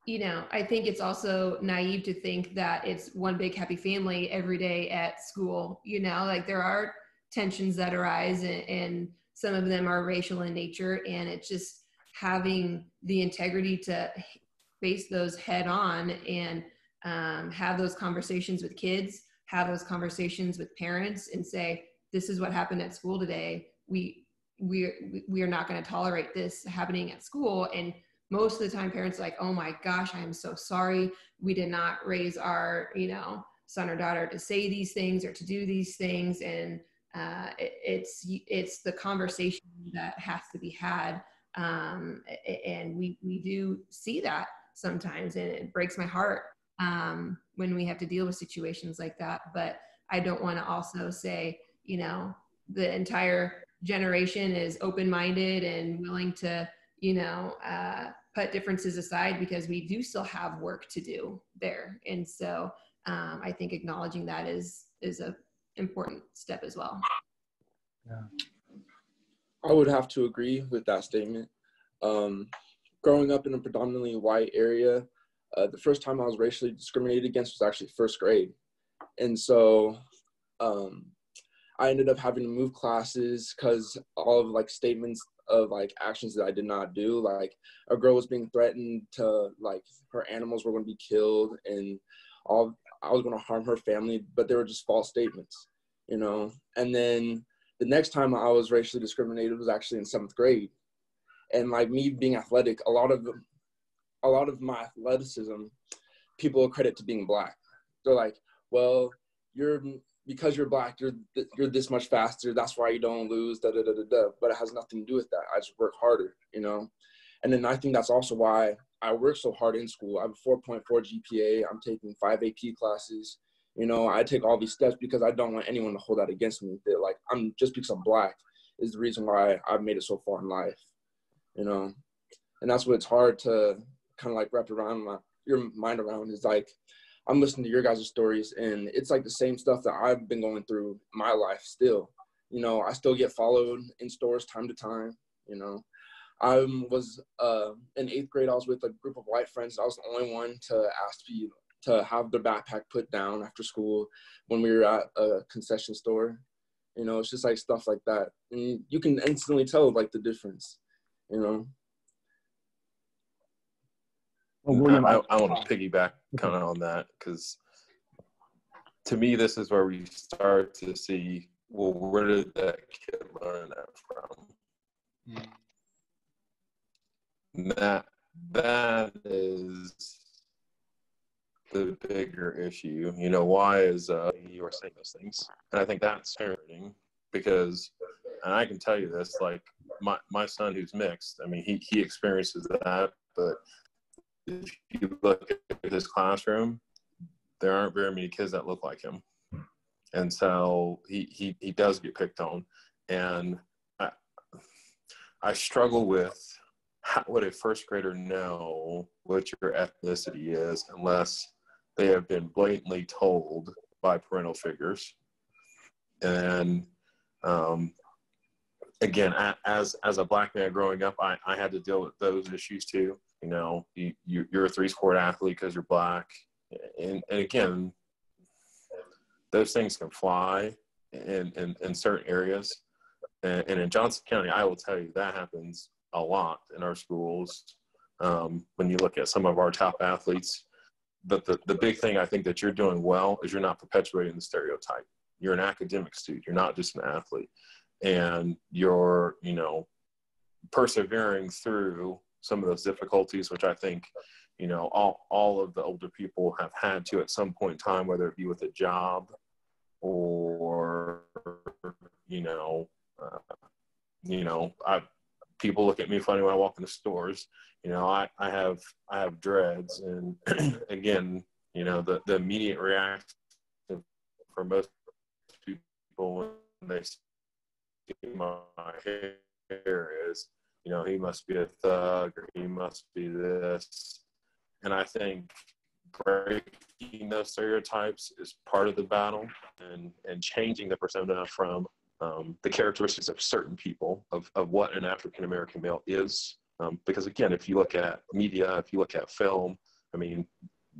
you know i think it's also naive to think that it's one big happy family every day at school you know like there are tensions that arise and, and some of them are racial in nature and it's just having the integrity to face those head on and um, have those conversations with kids have those conversations with parents and say this is what happened at school today. We we we are not going to tolerate this happening at school and most of the time parents are like oh my gosh i am so sorry. We did not raise our you know son or daughter to say these things or to do these things. And uh, it, it's it's the conversation that has to be had um, and we we do see that sometimes and it breaks my heart um, when we have to deal with situations like that. But i don't want to also say you know the entire generation is open-minded and willing to you know uh, put differences aside because we do still have work to do there. And so um, i think acknowledging that is is a important step as well. Yeah. I would have to agree with that statement. Um, growing up in a predominantly white area, uh, the first time I was racially discriminated against was actually first grade. And so um, I ended up having to move classes because all of like statements of like actions that I did not do, like a girl was being threatened to like her animals were going to be killed and all I was going to harm her family, but they were just false statements, you know. And then the next time I was racially discriminated was actually in seventh grade and like me being athletic, a lot of a lot of my athleticism, people credit to being black. They're like, well, you're because you're black, you're you're this much faster. That's why you don't lose. Da da da da da. But it has nothing to do with that. I just work harder, you know. And then I think that's also why I work so hard in school. I have a 4.4 GPA. I'm taking five AP classes. You know, I take all these steps because I don't want anyone to hold that against me. That like I'm just because I'm black is the reason why I've made it so far in life you know and that's what it's hard to kind of like wrap around my your mind around is like i'm listening to your guys' stories and it's like the same stuff that i've been going through my life still. You know i still get followed in stores time to time you know. I was uh, in eighth grade i was with a group of white friends. I was the only one to ask people to have their backpack put down after school when we were at a concession store. You know it's just like stuff like that. And you can instantly tell like the difference you know. Well, William, I, I want to piggyback kind of on that because to me, this is where we start to see well, where did that kid learn that from? Mm. That that is the bigger issue. You know, why is uh, you are saying those things? And I think that's parenting because, and I can tell you this, like my my son who's mixed. I mean, he he experiences that, but if you look at his classroom, there aren't very many kids that look like him, and so he he he does get picked on, and I I struggle with how would a first grader know what your ethnicity is unless they have been blatantly told by parental figures? And um, again, as as a black man growing up, I, I had to deal with those issues too. You know, you, you are a three sport athlete because you're black, and, and again, those things can fly in in, in certain areas, and, and, in Johnson County, I will tell you that happens a lot in our schools. Um, when you look at some of our top athletes, but the, the big thing I think that you're doing well is you're not perpetuating the stereotype. You're an academic student. You're not just an athlete and you're you know persevering through some of those difficulties which i think you know all, all of the older people have had to at some point in time whether it be with a job or you know uh, you know i people look at me funny when i walk in the stores. You know i i have i have dreads and again you know the the immediate reaction for most people when they see my hair is, you know, he must be a thug or he must be this. And I think breaking those stereotypes is part of the battle and, and changing the persona from um, the characteristics of certain people of, of what an African American male is. Um, because again, if you look at media, if you look at film, I mean,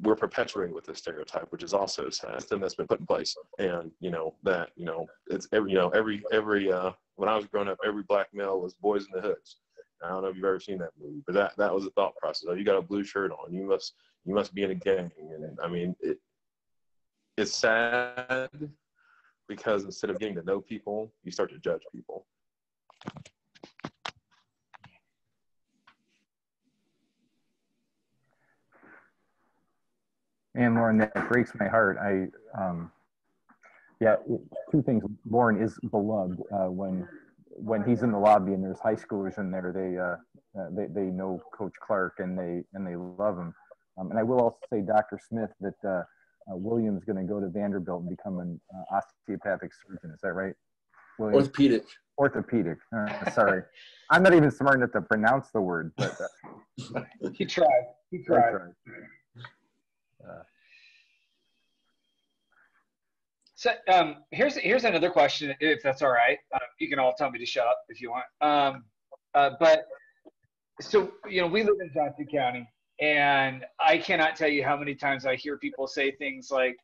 we're perpetuating with this stereotype, which is also a system that's been put in place. And you know that you know it's every you know every every uh, when I was growing up, every black male was Boys in the Hoods. I don't know if you've ever seen that movie, but that that was the thought process. Oh, you got a blue shirt on, you must you must be in a gang. And I mean, it it's sad because instead of getting to know people, you start to judge people. And Lauren, that breaks my heart. I, um, yeah, two things. Lauren is beloved uh, when when he's in the lobby and there's high schoolers in there. They uh, uh, they they know Coach Clark and they and they love him. Um, and I will also say, Dr. Smith, that uh, uh, William's going to go to Vanderbilt and become an uh, osteopathic surgeon. Is that right? William? Orthopedic. Orthopedic. sorry, I'm not even smart enough to pronounce the word. But he tried. He tried. tried. Uh, so um, here's here's another question, if that's all right. Uh, you can all tell me to shut up if you want. Um, uh, but so you know, we live in Johnson County, and I cannot tell you how many times I hear people say things like,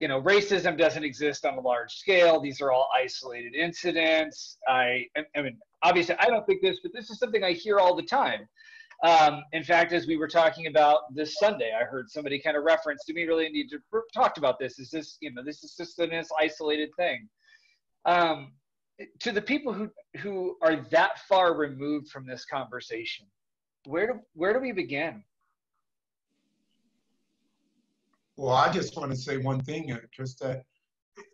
you know, racism doesn't exist on a large scale. These are all isolated incidents. I, I mean, obviously, I don't think this, but this is something I hear all the time. Um, in fact, as we were talking about this Sunday, I heard somebody kind of reference to me really need to talk about this. Is this, you know, this is just an isolated thing. Um, to the people who who are that far removed from this conversation, where do where do we begin? Well, I just want to say one thing, just that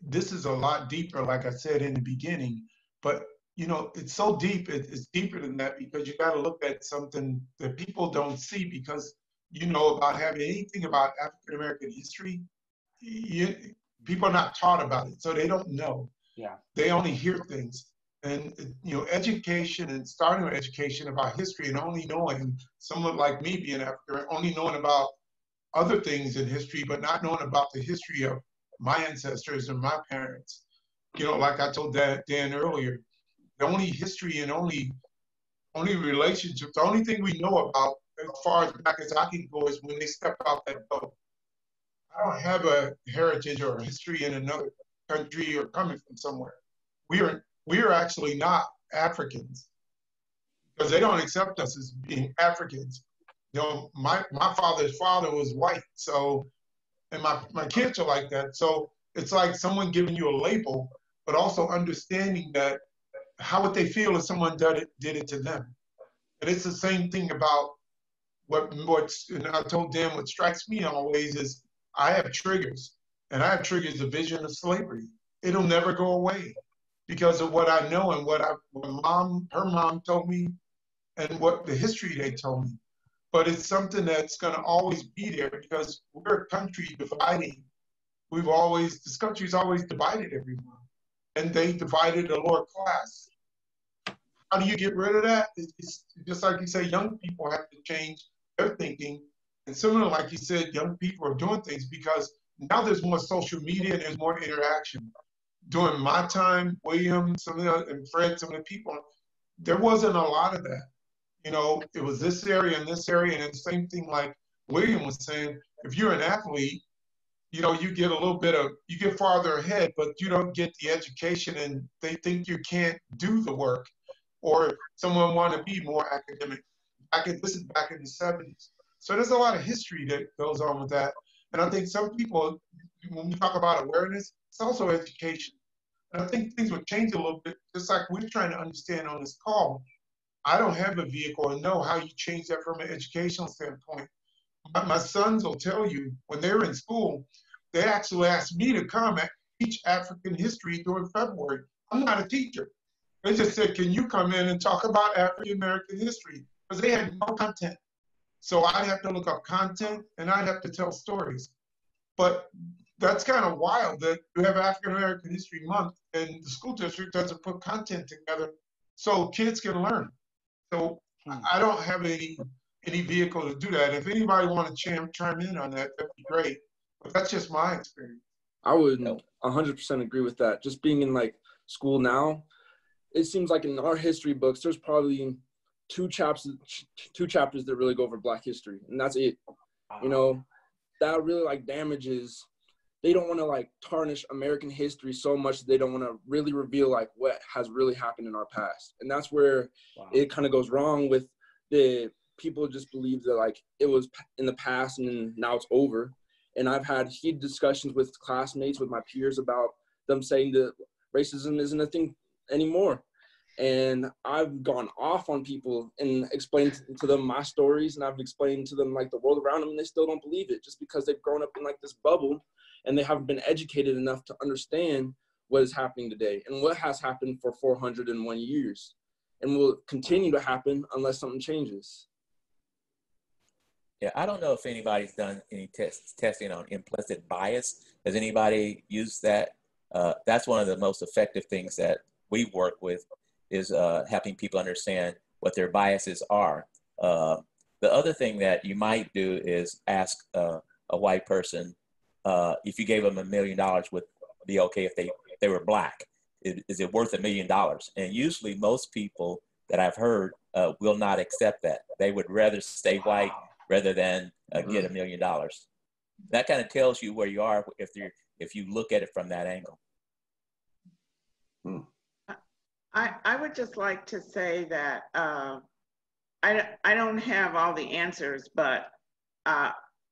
this is a lot deeper, like I said in the beginning. But you know, it's so deep. It, it's deeper than that because you got to look at something that people don't see because you know about having anything about African American history. You, people are not taught about it, so they don't know. Yeah. They only hear things, and you know, education and starting with education about history and only knowing someone like me being African, only knowing about other things in history, but not knowing about the history of my ancestors and my parents. You know, like I told Dan, Dan earlier, the only history and only only relationship, the only thing we know about as far as back as I can go is when they step out that boat. I don't have a heritage or a history in another country or coming from somewhere. We are we are actually not Africans because they don't accept us as being Africans. You know, my my father's father was white, so and my my kids are like that. So it's like someone giving you a label, but also understanding that how would they feel if someone did it, did it to them? And it's the same thing about what what and I told Dan what strikes me always is I have triggers, and I have triggers the vision of slavery. It'll never go away because of what I know and what I what mom her mom told me, and what the history they told me. But it's something that's going to always be there because we're a country dividing. We've always this country's always divided everyone and they divided the lower class. How do you get rid of that? It's just like you say, young people have to change their thinking. And similar, like you said, young people are doing things because now there's more social media and there's more interaction. During my time, William, some of the, and Fred, some of the people, there wasn't a lot of that. You know, it was this area and this area, and the same thing like William was saying. If you're an athlete, you know, you get a little bit of, you get farther ahead, but you don't get the education, and they think you can't do the work, or someone want to be more academic. Back in, this is back in the 70s. So there's a lot of history that goes on with that. And I think some people, when we talk about awareness, it's also education. And I think things will change a little bit, just like we're trying to understand on this call. I don't have a vehicle and know how you change that from an educational standpoint. My, my sons will tell you when they're in school, they actually asked me to come and teach African history during February. I'm not a teacher. They just said, can you come in and talk about African American history? Because they had no content. So I'd have to look up content and I'd have to tell stories. But that's kind of wild that you have African American History Month and the school district doesn't put content together so kids can learn. So hmm. I don't have any any vehicle to do that. If anybody want to chime, chime in on that, that'd be great. But that's just my experience. I would 100% agree with that. Just being in like school now, it seems like in our history books, there's probably two chapters, two chapters that really go over Black history, and that's it. You know, that really like damages. They don't want to like tarnish American history so much they don't want to really reveal like what has really happened in our past, and that's where wow. it kind of goes wrong with the people just believe that like it was in the past and now it's over. And I've had heated discussions with classmates, with my peers about them saying that racism isn't a thing anymore and I've gone off on people and explained to them my stories, and I've explained to them like the world around them, and they still don't believe it just because they've grown up in like this bubble and they haven't been educated enough to understand what is happening today and what has happened for 401 years and will continue to happen unless something changes. Yeah, I don't know if anybody's done any tests testing on implicit bias. Has anybody used that? Uh, that's one of the most effective things that we work with is uh, helping people understand what their biases are. Uh, the other thing that you might do is ask uh, a white person uh, if you gave them a million dollars would be okay if they if they were black. Is, is it worth a million dollars? And usually, most people that I've heard uh, will not accept that. They would rather stay white rather than uh, get a million dollars. That kind of tells you where you are if you if you look at it from that angle. Hmm. I, I would just like to say that uh, I, I don't have all the answers, but uh,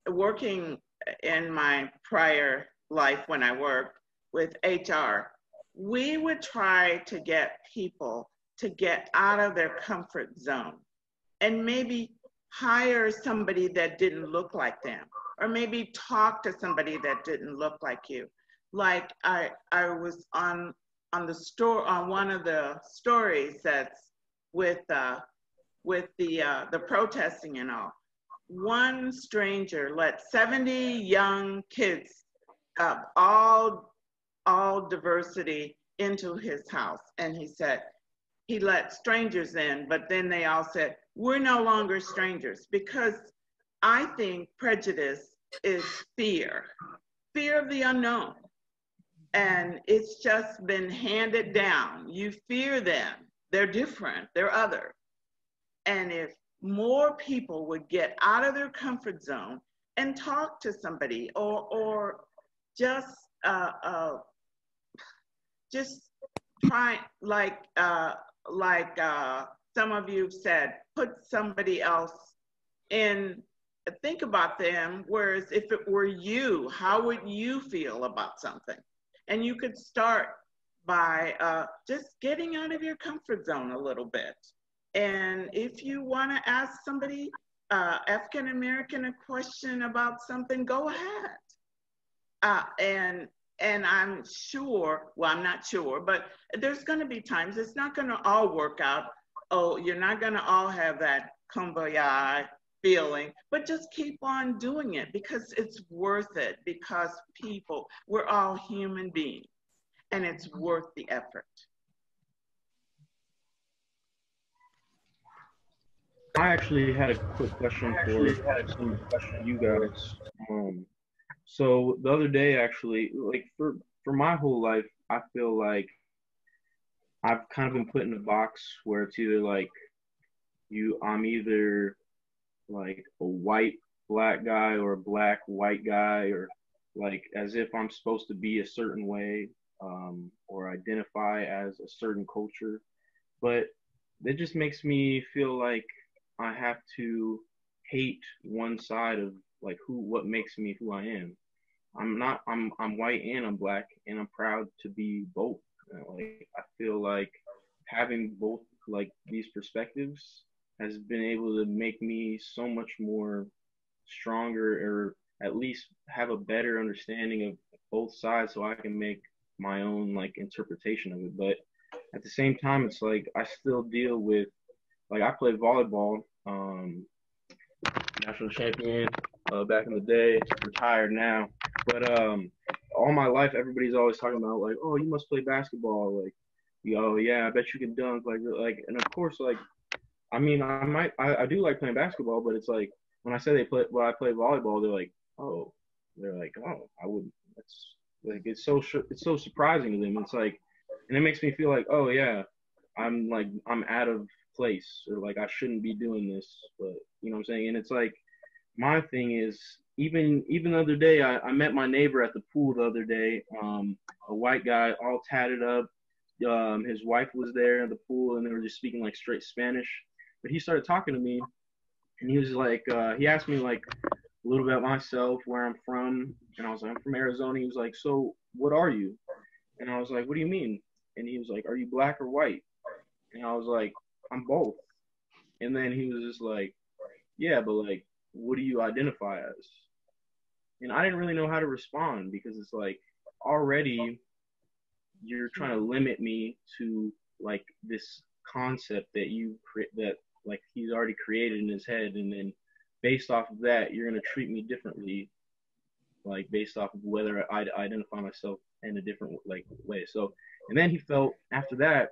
working in my prior life when I worked with HR, we would try to get people to get out of their comfort zone and maybe hire somebody that didn't look like them or maybe talk to somebody that didn't look like you. Like I, I was on on the store on one of the stories that's with uh, with the uh, the protesting and all. One stranger let 70 young kids, uh, all all diversity, into his house, and he said he let strangers in, but then they all said we're no longer strangers because I think prejudice is fear, fear of the unknown and it's just been handed down. You fear them. They're different. They're other. And if more people would get out of their comfort zone and talk to somebody or, or just, uh, uh, just try, like, uh, like uh, some of you said, put somebody else in, think about them. Whereas if it were you, how would you feel about something? And you could start by uh, just getting out of your comfort zone a little bit. And if you want to ask somebody, uh, African American, a question about something, go ahead. Uh, and and I'm sure, well, I'm not sure, but there's going to be times it's not going to all work out. Oh, you're not going to all have that kumbaya feeling, but just keep on doing it because it's worth it because people, we're all human beings and it's worth the effort. I actually had a quick question for you guys. Um, so the other day, actually, like for for my whole life, I feel like I've kind of been put in a box where it's either like you I'm either like a white black guy or a black white guy or like as if I'm supposed to be a certain way um, or identify as a certain culture. But it just makes me feel like I have to hate one side of like who what makes me who I am. I'm not I'm I'm white and I'm black and I'm proud to be both. Like I feel like having both like these perspectives has been able to make me so much more stronger or at least have a better understanding of both sides so I can make my own like interpretation of it. But at the same time it's like I still deal with like I played volleyball, um national champion uh, back in the day, retired now. But um all my life everybody's always talking about like, oh you must play basketball, like yo, yeah, I bet you can dunk, like like and of course like I mean I might I, I do like playing basketball, but it's like when I say they play well I play volleyball, they're like, oh they're like, oh I wouldn't. that's like it's so it's so surprising to them. It's like and it makes me feel like, oh yeah, I'm like I'm out of place or like I shouldn't be doing this, but you know what I'm saying? And it's like my thing is even even the other day I, I met my neighbor at the pool the other day, um, a white guy all tatted up. Um, his wife was there at the pool and they were just speaking like straight Spanish. But he started talking to me and he was like uh, he asked me like a little bit about myself, where I'm from, and I was like, I'm from Arizona. He was like, So what are you? And I was like, What do you mean? And he was like, Are you black or white? And I was like, I'm both. And then he was just like, Yeah, but like, what do you identify as? And I didn't really know how to respond because it's like already you're trying to limit me to like this concept that you create that like he's already created in his head and then based off of that you're going to treat me differently like based off of whether I identify myself in a different like way. So, and then he felt after that,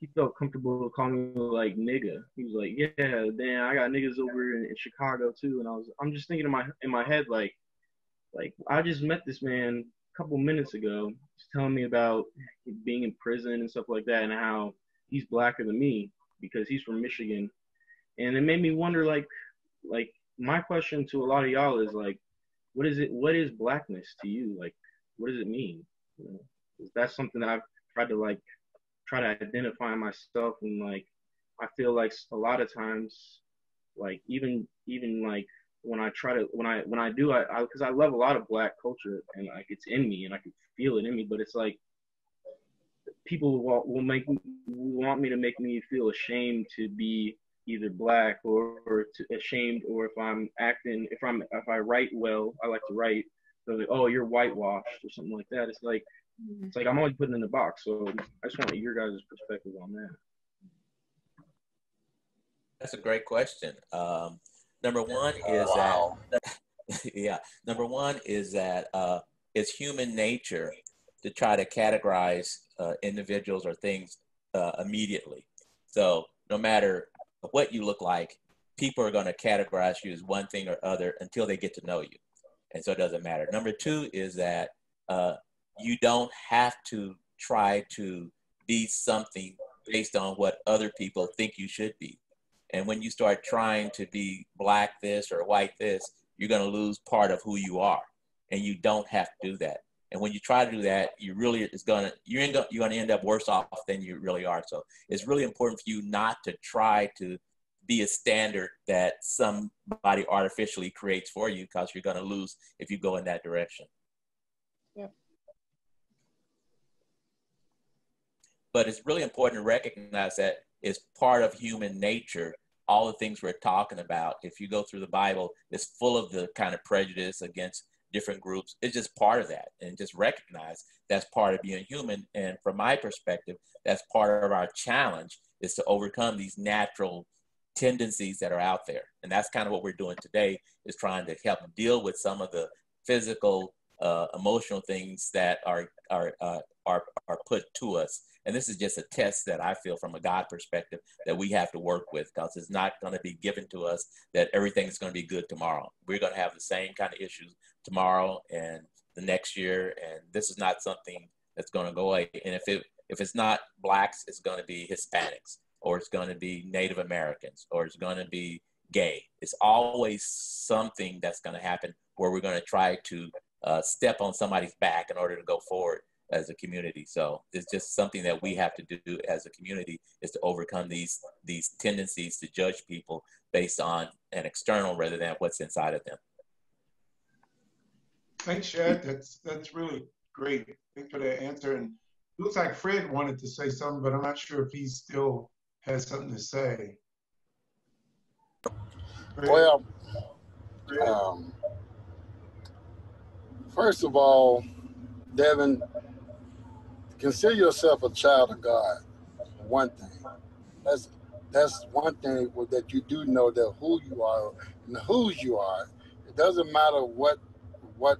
he felt comfortable calling me like nigga. He was like, yeah, damn, I got niggas over in, in Chicago too. And I was, I'm just thinking in my in my head like, like I just met this man a couple minutes ago. He's telling me about being in prison and stuff like that, and how he's blacker than me because he's from Michigan. And it made me wonder, like, like my question to a lot of y'all is like, what is it? What is blackness to you? Like, what does it mean? You know, that's something that I've tried to like try to identify myself and like I feel like a lot of times like even even like when I try to when I when I do I because I, I, love a lot of black culture and like it's in me and I can feel it in me but it's like people will, will make want me to make me feel ashamed to be either black or, or ashamed or if I'm acting if I'm if I write well I like to write they're like oh you're whitewashed or something like that it's like Mm-hmm. It's like I'm always putting in the box. So I just want your guys' perspective on that. That's a great question. Um, number one is wow. that, yeah, number one is that uh, it's human nature to try to categorize uh, individuals or things uh, immediately. So no matter what you look like, people are going to categorize you as one thing or other until they get to know you. And so it doesn't matter. Number two is that uh, you don't have to try to be something based on what other people think you should be. And when you start trying to be black this or white this, you're going to lose part of who you are. And you don't have to do that. And when you try to do that, you really is going to you're end up, you're going to end up worse off than you really are. So it's really important for you not to try to be a standard that somebody artificially creates for you because you're going to lose if you go in that direction. But it's really important to recognize that it's part of human nature. All the things we're talking about, if you go through the Bible, it's full of the kind of prejudice against different groups. It's just part of that. And just recognize that's part of being human. And from my perspective, that's part of our challenge is to overcome these natural tendencies that are out there. And that's kind of what we're doing today is trying to help deal with some of the physical, uh, emotional things that are, are, uh, are, are put to us and this is just a test that I feel from a God perspective that we have to work with because it's not going to be given to us that everything's going to be good tomorrow. We're going to have the same kind of issues tomorrow and the next year. And this is not something that's going to go away. And if it, If it's not blacks, it's going to be Hispanics, or it's going to be Native Americans, or it's going to be gay. It's always something that's going to happen where we're going to try to uh, step on somebody's back in order to go forward as a community. So it's just something that we have to do as a community is to overcome these these tendencies to judge people based on an external rather than what's inside of them. Thanks, Shad. That's that's really great. Thanks for that answer. And it looks like Fred wanted to say something, but I'm not sure if he still has something to say. Fred? Well, um, first of all, Devin, consider yourself a child of God. One thing. That's that's one thing that you do know that who you are and whose you are. It doesn't matter what what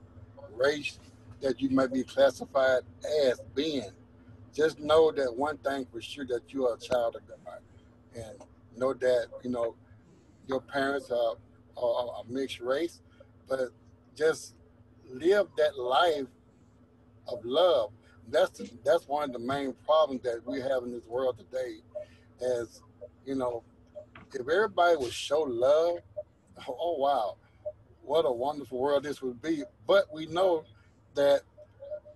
race that you might be classified as being. Just know that one thing for sure that you are a child of God, and know that you know your parents are, are a mixed race, but just live that life of love. That's that's one of the main problems that we have in this world today. As you know, if everybody would show love, oh wow, what a wonderful world this would be. But we know that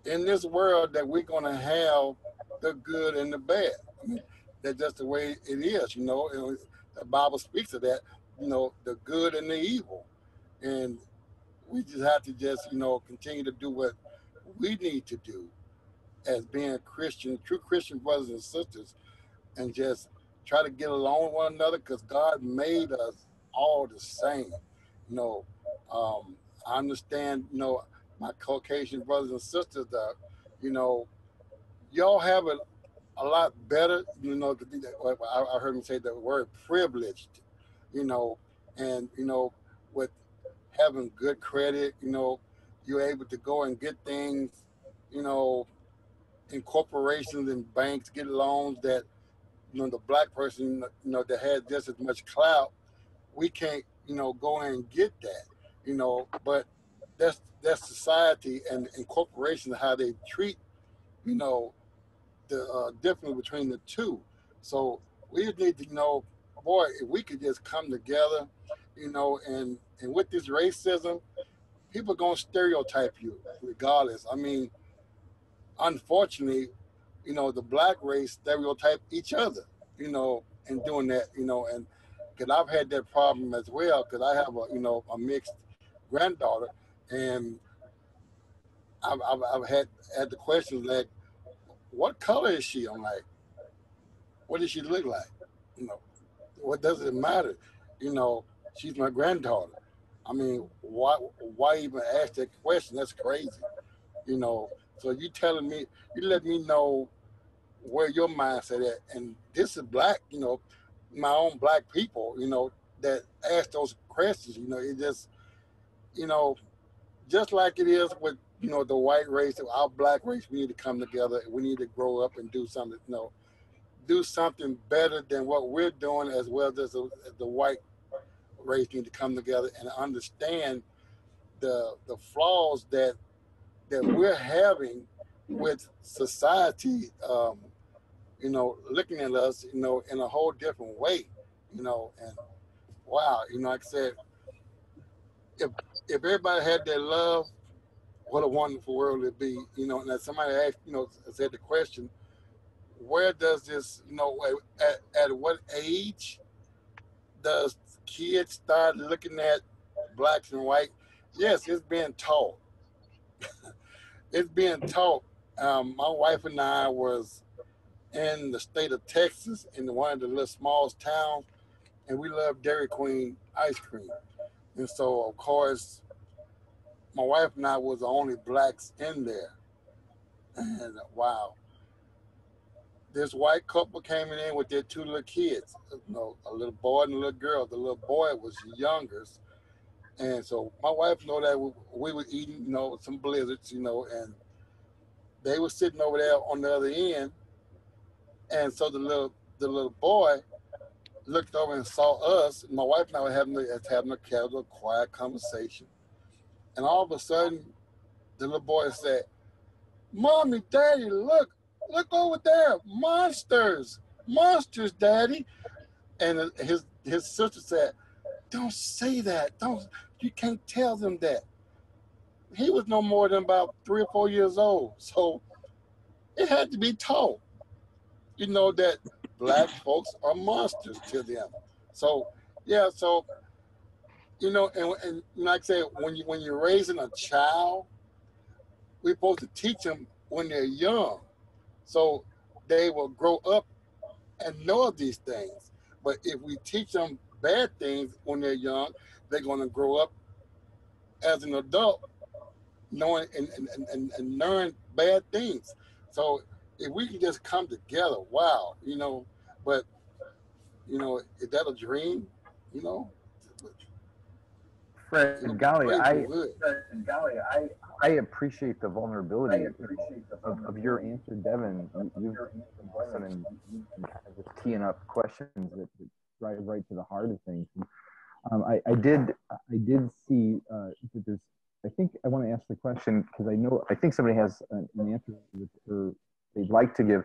in this world that we're gonna have the good and the bad. I mean, that's just the way it is, you know. And the Bible speaks of that, you know, the good and the evil. And we just have to just, you know, continue to do what we need to do as being Christian, true Christian brothers and sisters, and just try to get along with one another because God made us all the same. You know, um, I understand, you know, my Caucasian brothers and sisters that, you know, y'all have it a lot better, you know, I, heard him say the word privileged, you know, and, you know, with having good credit, you know, you're able to go and get things, you know, in corporations and banks, get loans that, you know, the black person, you know, that has just as much clout, we can't, you know, go and get that, you know, but that's that's society and, and corporations how they treat, you know, the uh, difference between the two. So we need to know, boy, if we could just come together, you know, and and with this racism, people gonna stereotype you regardless. I mean, unfortunately, you know, the black race stereotype each other, you know, and doing that, you know, and because I've had that problem as well, because I have a, you know, a mixed granddaughter, and I've, I've, I've had had the question like, what color is she? I'm like, what does she look like? You know, what does it matter? You know, she's my granddaughter. I mean, why why even ask that question? That's crazy. You know, so you telling me, you let me know where your mindset at. And this is black, you know, my own black people, you know, that ask those questions. You know, it just, you know, just like it is with you know the white race, our black race, we need to come together. We need to grow up and do something. You know, do something better than what we're doing, as well as the, the white race need to come together and understand the the flaws that that we're having with society. Um, you know, looking at us, you know, in a whole different way. You know, and wow, you know, like I said, if if everybody had their love, what a wonderful world it'd be. You know, and somebody asked, you know, said the question, where does this, you know, at, at what age does kids start looking at blacks and white? Yes, it's being taught. it's being taught. Um, my wife and I was in the state of Texas in one of the little small towns, and we love Dairy Queen ice cream. And so, of course, my wife and I was the only blacks in there. And wow, this white couple came in with their two little kids, you know, a little boy and a little girl. The little boy was youngest. And so my wife know that we, we were eating, you know, some blizzards, you know, and they were sitting over there on the other end. And so the little the little boy looked over and saw us. My wife and I were having, a, having a casual, quiet conversation. And all of a sudden, the little boy said, Mommy, Daddy, look, look over there, monsters, monsters, daddy. And his his sister said, don't say that. Don't you can't tell them that. He was no more than about three or four years old. So it had to be taught. You know that black folks are monsters to them. So yeah, so you know, and, and like I said, when you when you're raising a child, we're supposed to teach them when they're young, so they will grow up and know these things. But if we teach them bad things when they're young, they're going to grow up as an adult knowing and, and, and, and learn bad things. So if we can just come together, wow, you know, but you know, is that a dream? You know? Fred, you know, golly, I, Fred, golly, I, I appreciate the vulnerability appreciate the of, of, your answer, Devin. You, have been and kind of just teeing up questions that, that drive right to the heart of things. Um, I, I, did, I did see uh, that there's. I think I want to ask the question because I know I think somebody has an, an answer or they'd like to give.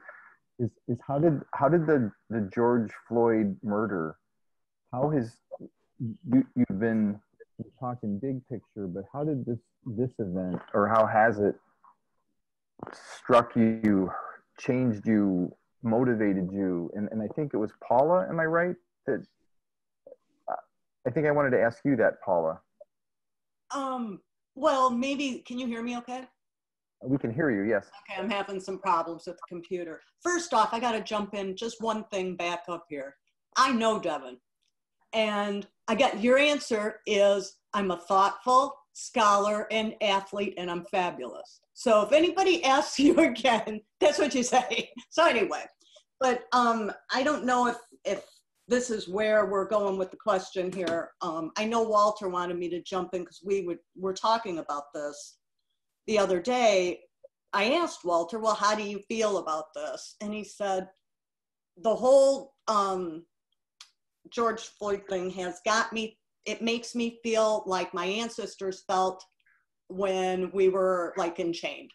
Is, is how did how did the the George Floyd murder? How has you you've been talking big picture, but how did this this event or how has it struck you, changed you, motivated you? And and I think it was Paula. Am I right? That I think I wanted to ask you that, Paula. Um. Well, maybe. Can you hear me? Okay. We can hear you. Yes. Okay. I'm having some problems with the computer. First off, I got to jump in. Just one thing back up here. I know Devin. And I got your answer is I'm a thoughtful scholar and athlete and I'm fabulous. So if anybody asks you again, that's what you say. So anyway, but um, I don't know if if this is where we're going with the question here. Um, I know Walter wanted me to jump in because we would were talking about this the other day. I asked Walter, well, how do you feel about this? And he said, the whole um, George Floyd thing has got me, it makes me feel like my ancestors felt when we were like enchained.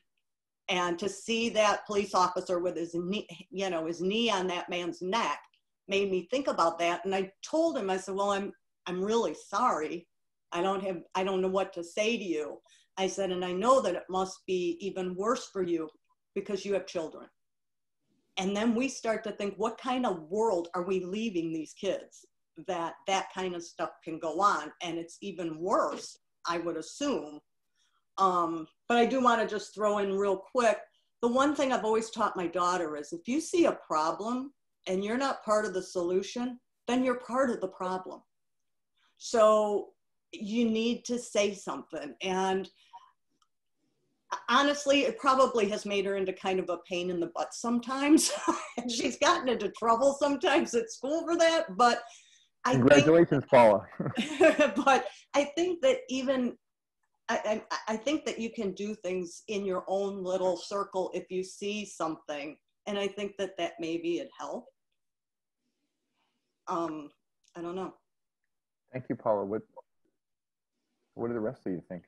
And to see that police officer with his knee, you know, his knee on that man's neck made me think about that. And I told him, I said, well, I'm, I'm really sorry. I don't have, I don't know what to say to you. I said, and I know that it must be even worse for you because you have children. And then we start to think, what kind of world are we leaving these kids that that kind of stuff can go on? And it's even worse, I would assume. Um, but I do want to just throw in real quick the one thing I've always taught my daughter is if you see a problem and you're not part of the solution, then you're part of the problem. So you need to say something. And honestly, it probably has made her into kind of a pain in the butt sometimes. and she's gotten into trouble sometimes at school for that. But I congratulations, think, Paula. but I think that even I, I, I think that you can do things in your own little circle if you see something, and I think that that maybe it help. Um, I don't know. Thank you, Paula. What What do the rest of you think?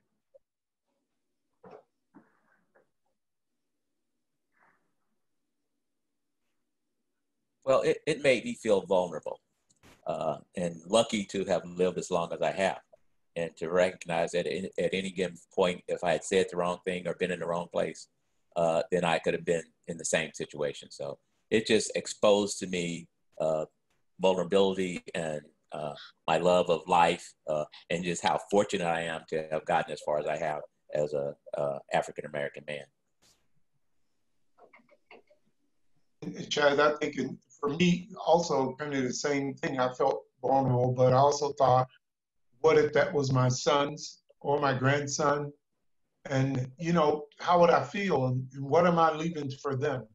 Well, it, it made me feel vulnerable uh, and lucky to have lived as long as I have and to recognize that at any given point, if I had said the wrong thing or been in the wrong place, uh, then I could have been in the same situation. So it just exposed to me uh, vulnerability and uh, my love of life uh, and just how fortunate I am to have gotten as far as I have as a uh, African American man. Chad, I think for me also kind of the same thing. I felt vulnerable, but I also thought, what if that was my son's or my grandson? And you know, how would I feel? And, what am I leaving for them?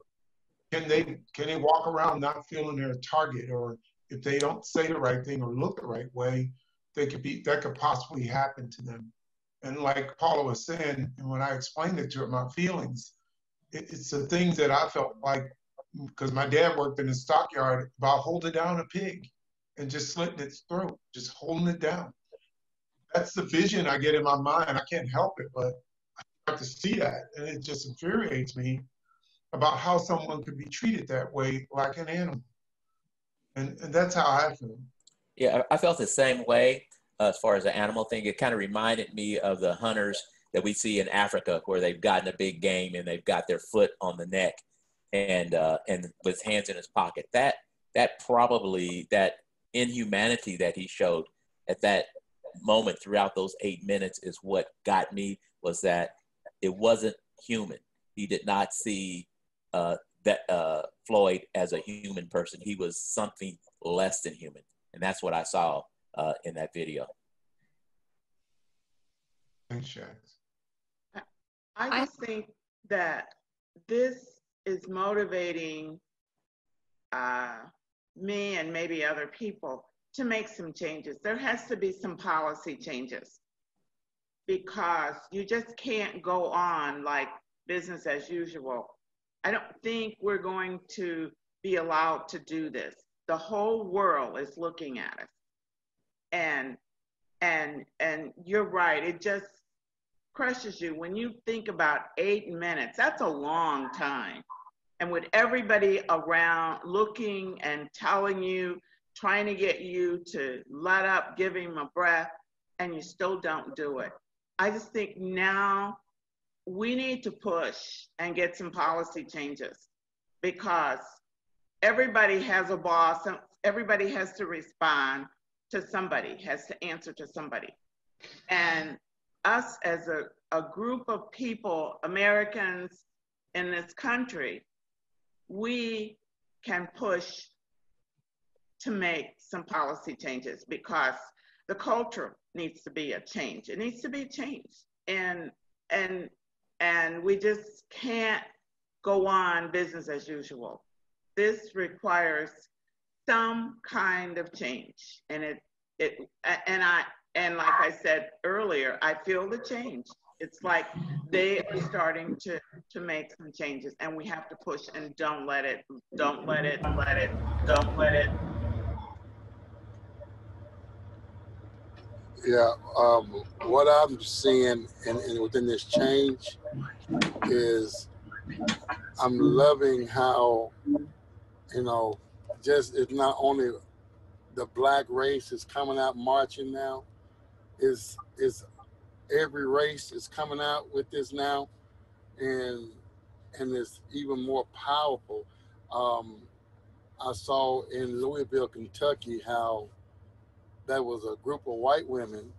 Can they can they walk around not feeling they're a target, or if they don't say the right thing or look the right way, they could be that could possibly happen to them. And like Paula was saying, and when I explained it to her, my feelings, it, it's the things that I felt like because my dad worked in a stockyard about holding down a pig and just slitting its throat, just holding it down. That's the vision I get in my mind. I can't help it, but I start to see that, and it just infuriates me. about how someone could be treated that way, like an animal. And, and that's how I feel. Yeah, I felt the same way uh, as far as the animal thing. It kind of reminded me of the hunters that we see in Africa, where they've gotten a big game and they've got their foot on the neck and uh, and with hands in his pocket. That that probably that inhumanity that he showed at that moment throughout those eight minutes is what got me was that it wasn't human. He did not see uh, that uh, Floyd as a human person. He was something less than human, and that's what I saw uh, in that video. Thanks, Shax. I just think that this is motivating uh, me and maybe other people to make some changes. There has to be some policy changes because you just can't go on like business as usual. I don't think we're going to be allowed to do this. The whole world is looking at us. And and and you're right, it just crushes you when you think about 8 minutes. That's a long time. And with everybody around looking and telling you, trying to get you to let up, give him a breath, and you still don't do it. I just think now we need to push and get some policy changes because everybody has a boss, everybody has to respond to somebody, has to answer to somebody. And us as a, a group of people, Americans in this country, we can push to make some policy changes because the culture needs to be a change. It needs to be changed. And and and we just can't go on business as usual. This requires some kind of change. And it it and I and like I said earlier, I feel the change. It's like they are starting to to make some changes and we have to push and don't let it don't let it let it don't let it Yeah, um, what I'm seeing and, within this change is I'm loving how, you know, just it's not only the black race is coming out marching now, is is every race is coming out with this now, and and it's even more powerful. Um, I saw in Louisville, Kentucky, how that was a group of white women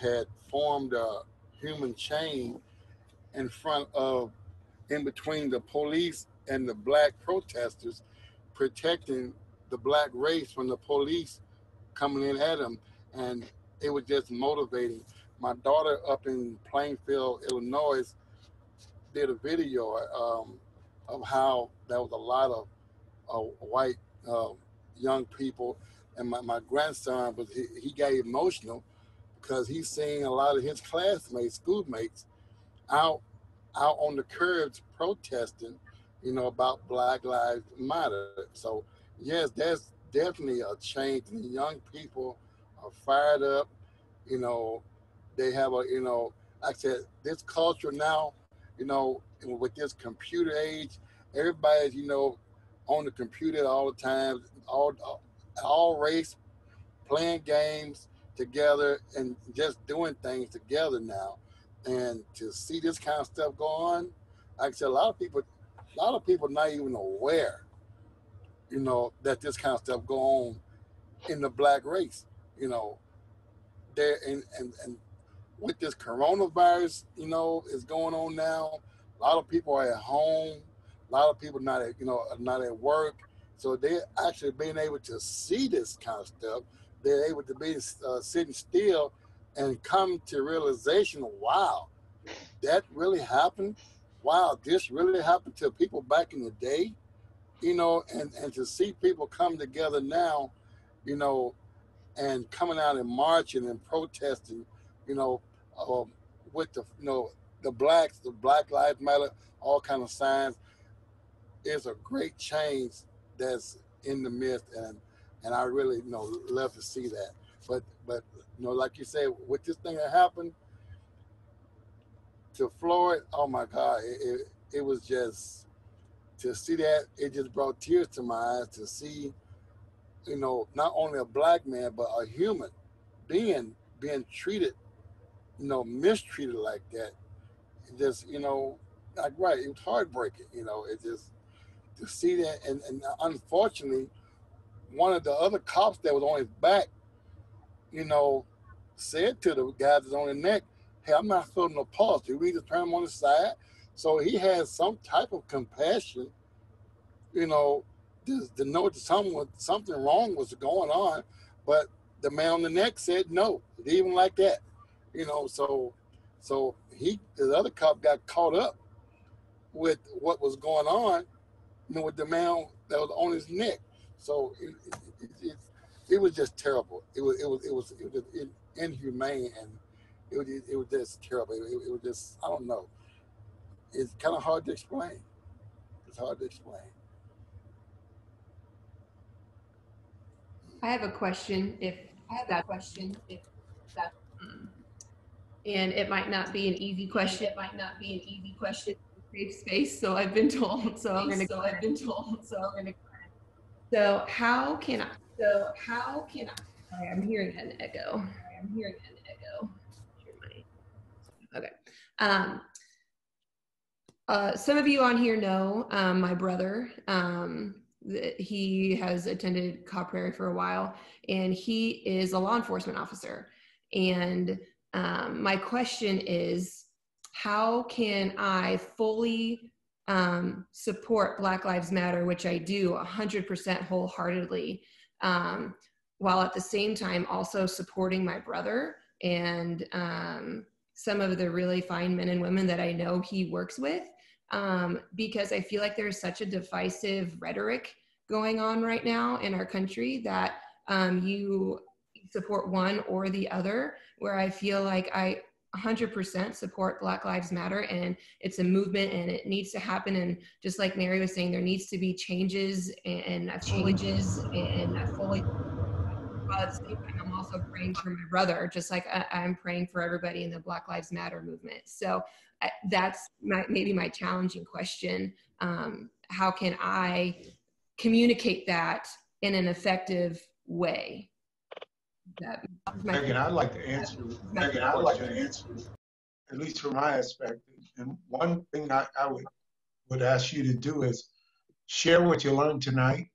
had formed a human chain in front of, in between the police and the black protesters, protecting the black race from the police coming in at them. And it was just motivating. My daughter up in Plainfield, Illinois, did a video um, of how there was a lot of uh, white uh, young people and my, my grandson was he, he got emotional because he's seeing a lot of his classmates, schoolmates, out out on the curbs protesting, you know, about Black Lives Matter. So yes, that's definitely a change. The young people are fired up. You know, they have a you know, like I said, this culture now, you know, with this computer age, everybody's you know on the computer all the time. All all race playing games together and just doing things together now. And to see this kind of stuff go on, like I said, a lot of people, a lot of people not even aware, you know, that this kind of stuff go on in the black race. You know, there and and and with this coronavirus, you know, is going on now. A lot of people are at home. A lot of people not at you know not at work. So they're actually being able to see this kind of stuff. They're able to be uh, sitting still and come to realization, wow, that really happened. Wow, this really happened to people back in the day, you know, and, and to see people come together now, you know, and coming out and marching and protesting, you know, uh, with the, you know, the blacks, the Black Lives Matter, all kind of signs, is a great change that's in the midst, and and I really you know love to see that. But but you know, like you said, with this thing that happened to Floyd, oh my God, it, it, it was just to see that, it just brought tears to my eyes to see, you know, not only a black man but a human being being treated, you know, mistreated like that. Just, you know, like right, it was heartbreaking. You know, it just to see that, and, and unfortunately, one of the other cops that was on his back, you know, said to the guy that's on his neck, "Hey, I'm not feeling no pulse. Do we just turn him on the side?" So he had some type of compassion, you know, to, to know that something something wrong was going on, but the man on the neck said no, even like that, you know. So, so he the other cop got caught up with what was going on, you know, with the man that was on his neck. So it, it, it, it was just terrible. It was it was it was it was inhumane and it was it was just terrible. It, was just I don't know. It's kind of hard to explain. It's hard to explain. I have a question. If I have that question, if that, hmm, and it might not be an easy question. It might not be an easy question. Create space. So I've been told. So I'm gonna. So I've been told. So I'm gonna. So how can I? So how can I? Sorry, I'm hearing an echo. I'm hearing an echo. Okay. Um, uh, some of you on here know um, my brother. Um, he has attended Kaw Prairie for a while, and he is a law enforcement officer. And um, my question is, how can I fully um, support Black Lives Matter, which I do 100% wholeheartedly, um, while at the same time also supporting my brother and um, some of the really fine men and women that I know he works with? Um, because I feel like there's such a divisive rhetoric going on right now in our country that um, you support one or the other, where I feel like I 100% support Black Lives Matter and it's a movement and it needs to happen. And just like Mary was saying, there needs to be changes and, changes and I fully. I'm also praying for my brother, just like I, I'm praying for everybody in the Black Lives Matter movement. So I, that's my, maybe my challenging question. Um, how can I communicate that in an effective way? That, Megan, I'd like to answer. Megan, I'd like to answer, at least from my aspect. And one thing I, I would would ask you to do is share what you learned tonight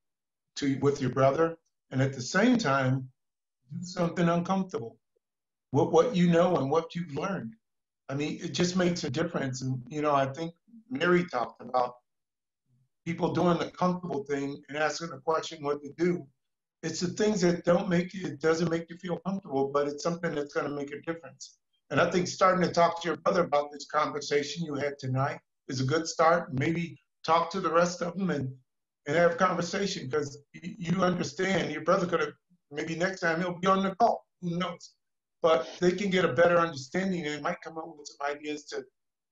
to with your brother, and at the same time, do something uncomfortable. What what you know and what you've learned. I mean, it just makes a difference. And you know, I think Mary talked about people doing the comfortable thing and asking the question what to do it's the things that don't make you, it doesn't make you feel comfortable, but it's something that's going to make a difference. And I think starting to talk to your brother about this conversation you had tonight is a good start. Maybe talk to the rest of them and, and have a conversation because you understand your brother could have, maybe next time he'll be on the call. Who knows? But they can get a better understanding and might come up with some ideas to,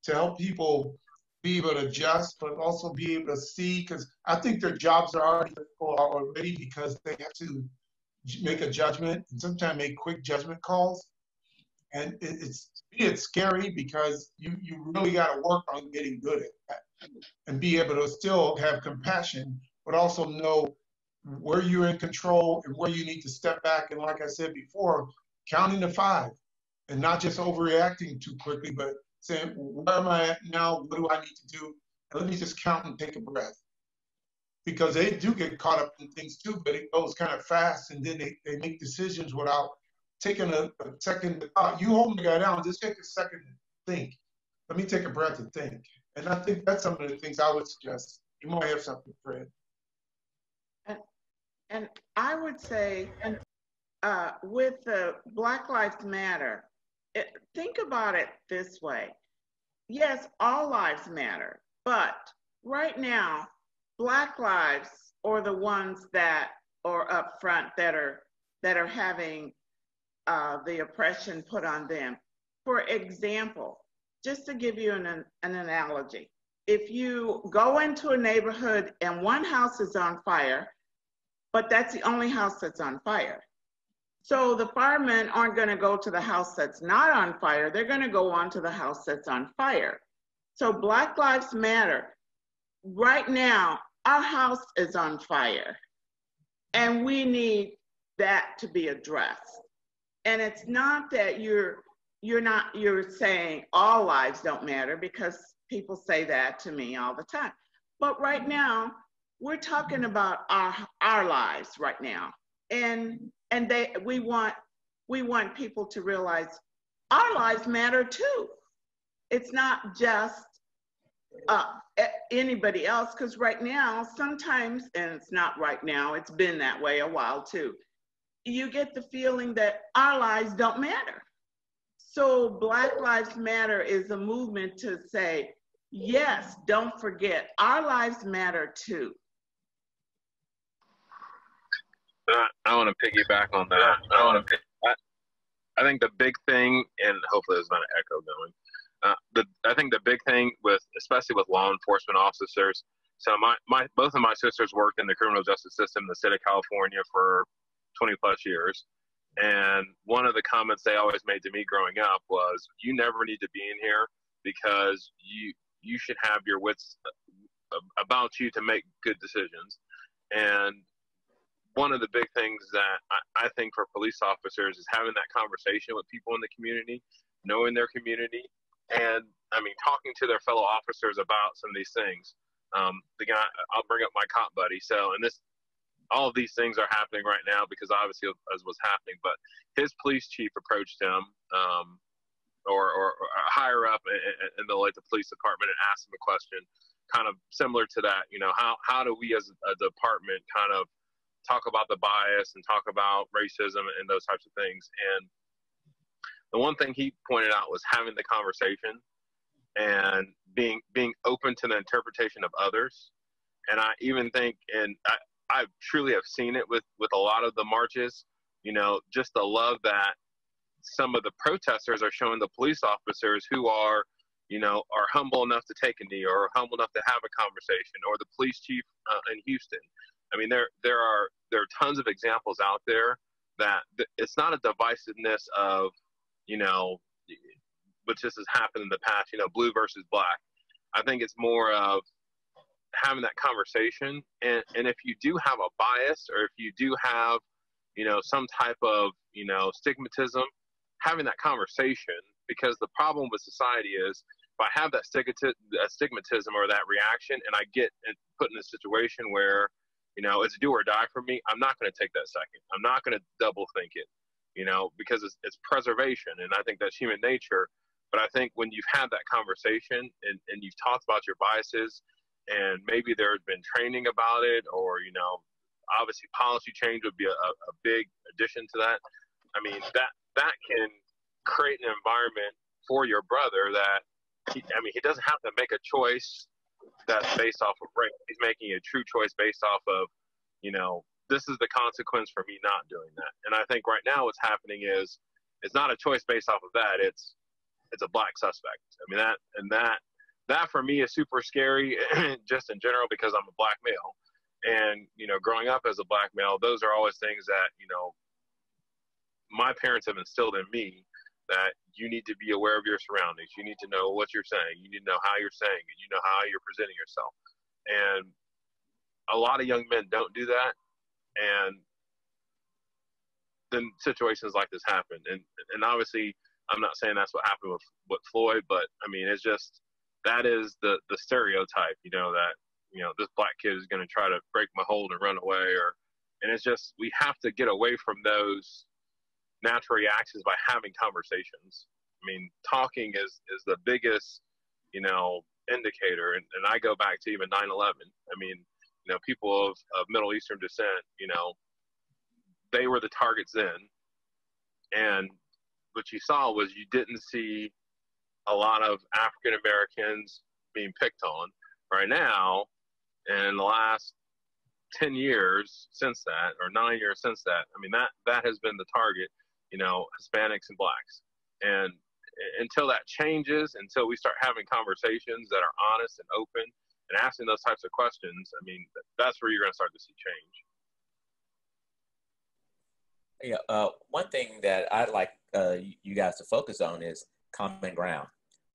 to help people be able to adjust, but also be able to see, because I think their jobs are already already because they have to make a judgment and sometimes make quick judgment calls. And it, it's it's scary because you you really got to work on getting good at that and be able to still have compassion, but also know where you're in control and where you need to step back. And like I said before, counting to five and not just overreacting too quickly, but saying, where am I at now? What do I need to do? And let me just count and take a breath. Because they do get caught up in things too, but it goes kind of fast and then they, they make decisions without taking a, a second. Uh, you hold the guy down, just take a second to think. Let me take a breath and think. And I think that's some of the things I would suggest. You might have something, Fred. And, and I would say, and uh, with the Black Lives Matter, it, think about it this way. Yes, all lives matter, but right now, Black lives are the ones that are up front that are that are having uh, the oppression put on them. For example, just to give you an, an analogy, if you go into a neighborhood and one house is on fire, but that's the only house that's on fire, so the firemen aren't going to go to the house that's not on fire. They're going to go on to the house that's on fire. So Black Lives Matter right now, our house is on fire and we need that to be addressed. And it's not that you're you're not you're saying all lives don't matter because people say that to me all the time. But right now, we're talking about our our lives right now. And and they we want we want people to realize our lives matter too. It's not just uh, anybody else, because right now, sometimes, and it's not right now, it's been that way a while too, you get the feeling that our lives don't matter. So, Black Lives Matter is a movement to say, yes, don't forget, our lives matter too. I, I want to piggyback on that. I want to. I, I think the big thing, and hopefully there's not an echo going. Uh, the, I think the big thing with, especially with law enforcement officers. So my, my both of my sisters worked in the criminal justice system in the state of California for 20 plus years. And one of the comments they always made to me growing up was, "You never need to be in here because you you should have your wits about you to make good decisions." And one of the big things that I, I think for police officers is having that conversation with people in the community, knowing their community, and I mean talking to their fellow officers about some of these things. Um, the guy, I'll bring up my cop buddy. So, and this, all of these things are happening right now because obviously as was happening. But his police chief approached him, um, or, or, or, higher up in, the like the police department, and asked him a question, kind of similar to that. You know, how how do we as a department kind of talk about the bias and talk about racism and those types of things. And the one thing he pointed out was having the conversation and being being open to the interpretation of others. And I even think, and I, I truly have seen it with with a lot of the marches. You know, just the love that some of the protesters are showing the police officers who are, you know, are humble enough to take a knee or humble enough to have a conversation, or the police chief uh, in Houston I mean, there there are there are tons of examples out there that it's not a divisiveness of, you know, which this has happened in the past, you know, blue versus black. I think it's more of having that conversation, and and if you do have a bias or if you do have, you know, some type of you know stigmatism, having that conversation because the problem with society is if I have that stigmatism or that reaction, and I get put in a situation where you know, it's do or die for me. I'm not going to take that second. I'm not going to double think it, you know, because it's, it's preservation. And I think that's human nature. But I think when you've had that conversation and, and you've talked about your biases and maybe there's been training about it or, you know, obviously policy change would be a, a big addition to that. I mean, that, that can create an environment for your brother that he, I mean, he doesn't have to make a choice that's based off of race. He's making a true choice based off of, you know, this is the consequence for me not doing that. And I think right now what's happening is it's not a choice based off of that. It's it's a black suspect. I mean that and that that for me is super scary just in general because I'm a black male. And, you know, growing up as a black male, those are always things that, you know, my parents have instilled in me that you need to be aware of your surroundings. You need to know what you're saying. You need to know how you're saying it. You know how you're presenting yourself. And a lot of young men don't do that. And then situations like this happen. And and obviously I'm not saying that's what happened with with Floyd, but I mean it's just that is the the stereotype, you know, that you know, this black kid is gonna try to break my hold and run away or and it's just we have to get away from those natural reactions by having conversations. I mean, talking is is the biggest, you know, indicator. And, and I go back to even 9/11. I mean, you know, people of, of Middle Eastern descent, you know, they were the targets then. And what you saw was you didn't see a lot of African Americans being picked on. Right now, in the last 10 years since that, or nine years since that, I mean, that, that has been the target you know, Hispanics and blacks. And until that changes, until we start having conversations that are honest and open and asking those types of questions, I mean, that's where you're going to start to see change. Yeah, uh, one thing that I'd like uh, you guys to focus on is common ground.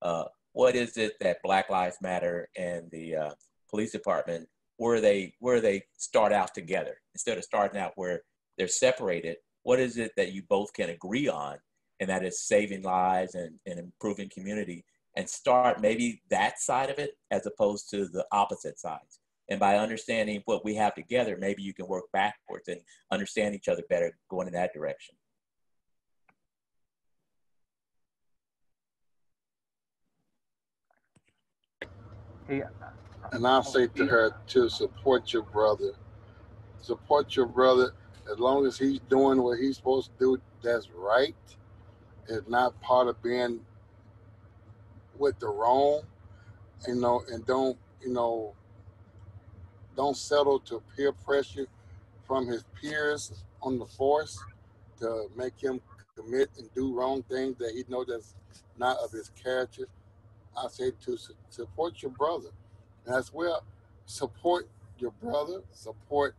Uh, what is it that Black Lives Matter and the uh, police department where they where they start out together instead of starting out where they're separated. What is it that you both can agree on, and that is saving lives and, and improving community, and start maybe that side of it as opposed to the opposite sides. And by understanding what we have together, maybe you can work backwards and understand each other better going in that direction. And I'll say to her to support your brother. Support your brother as long as he's doing what he's supposed to do. That's right. It's not part of being with the wrong, you know, and don't you know don't settle to peer pressure from his peers on the force to make him commit and do wrong things that he knows that's not of his character. I say to support your brother. And as well, support your brother, support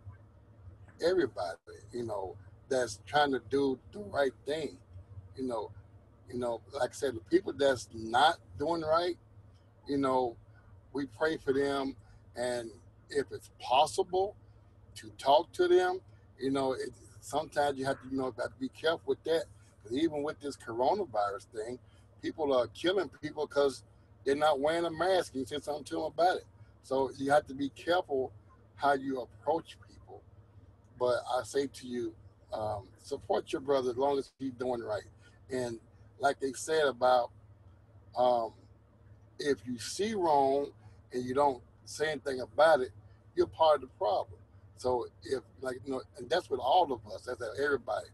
everybody, you know, that's trying to do the right thing. You know, you know, like I said, the people that's not doing right, you know, we pray for them and if it's possible to talk to them, you know, it, sometimes you have to, you know, have to be careful with that. Because even with this coronavirus thing, people are killing people because they're not wearing a mask. You say something to them about it. So you have to be careful how you approach. But I say to you, um, support your brother as long as he's doing right. And like they said about um, if you see wrong and you don't say anything about it, you're part of the problem. So if like you know, and that's with all of us, that's everybody.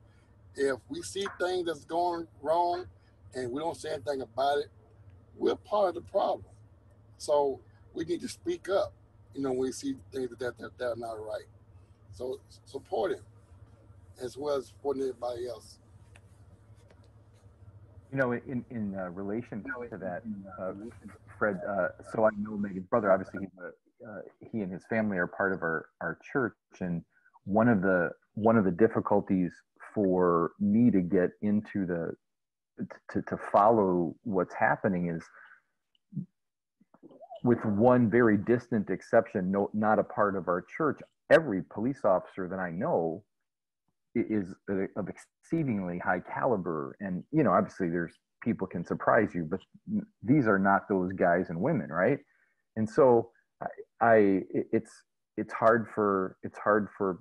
If we see things that's going wrong and we don't say anything about it, we're part of the problem. So we need to speak up, you know, when we see things that, that, that, that are not right. So support him as well as supporting everybody else. You know, in in uh, relation to that, uh, Fred. Uh, so I know Megan's brother. Obviously, he's a uh, he and his family are part of our our church, and one of the one of the difficulties for me to get into the to to follow what's happening is with one very distant exception, no, not a part of our church, every police officer that I know is of exceedingly high caliber. And, you know, obviously there's people can surprise you, but these are not those guys and women, right? And so I, it's it's hard for it's hard for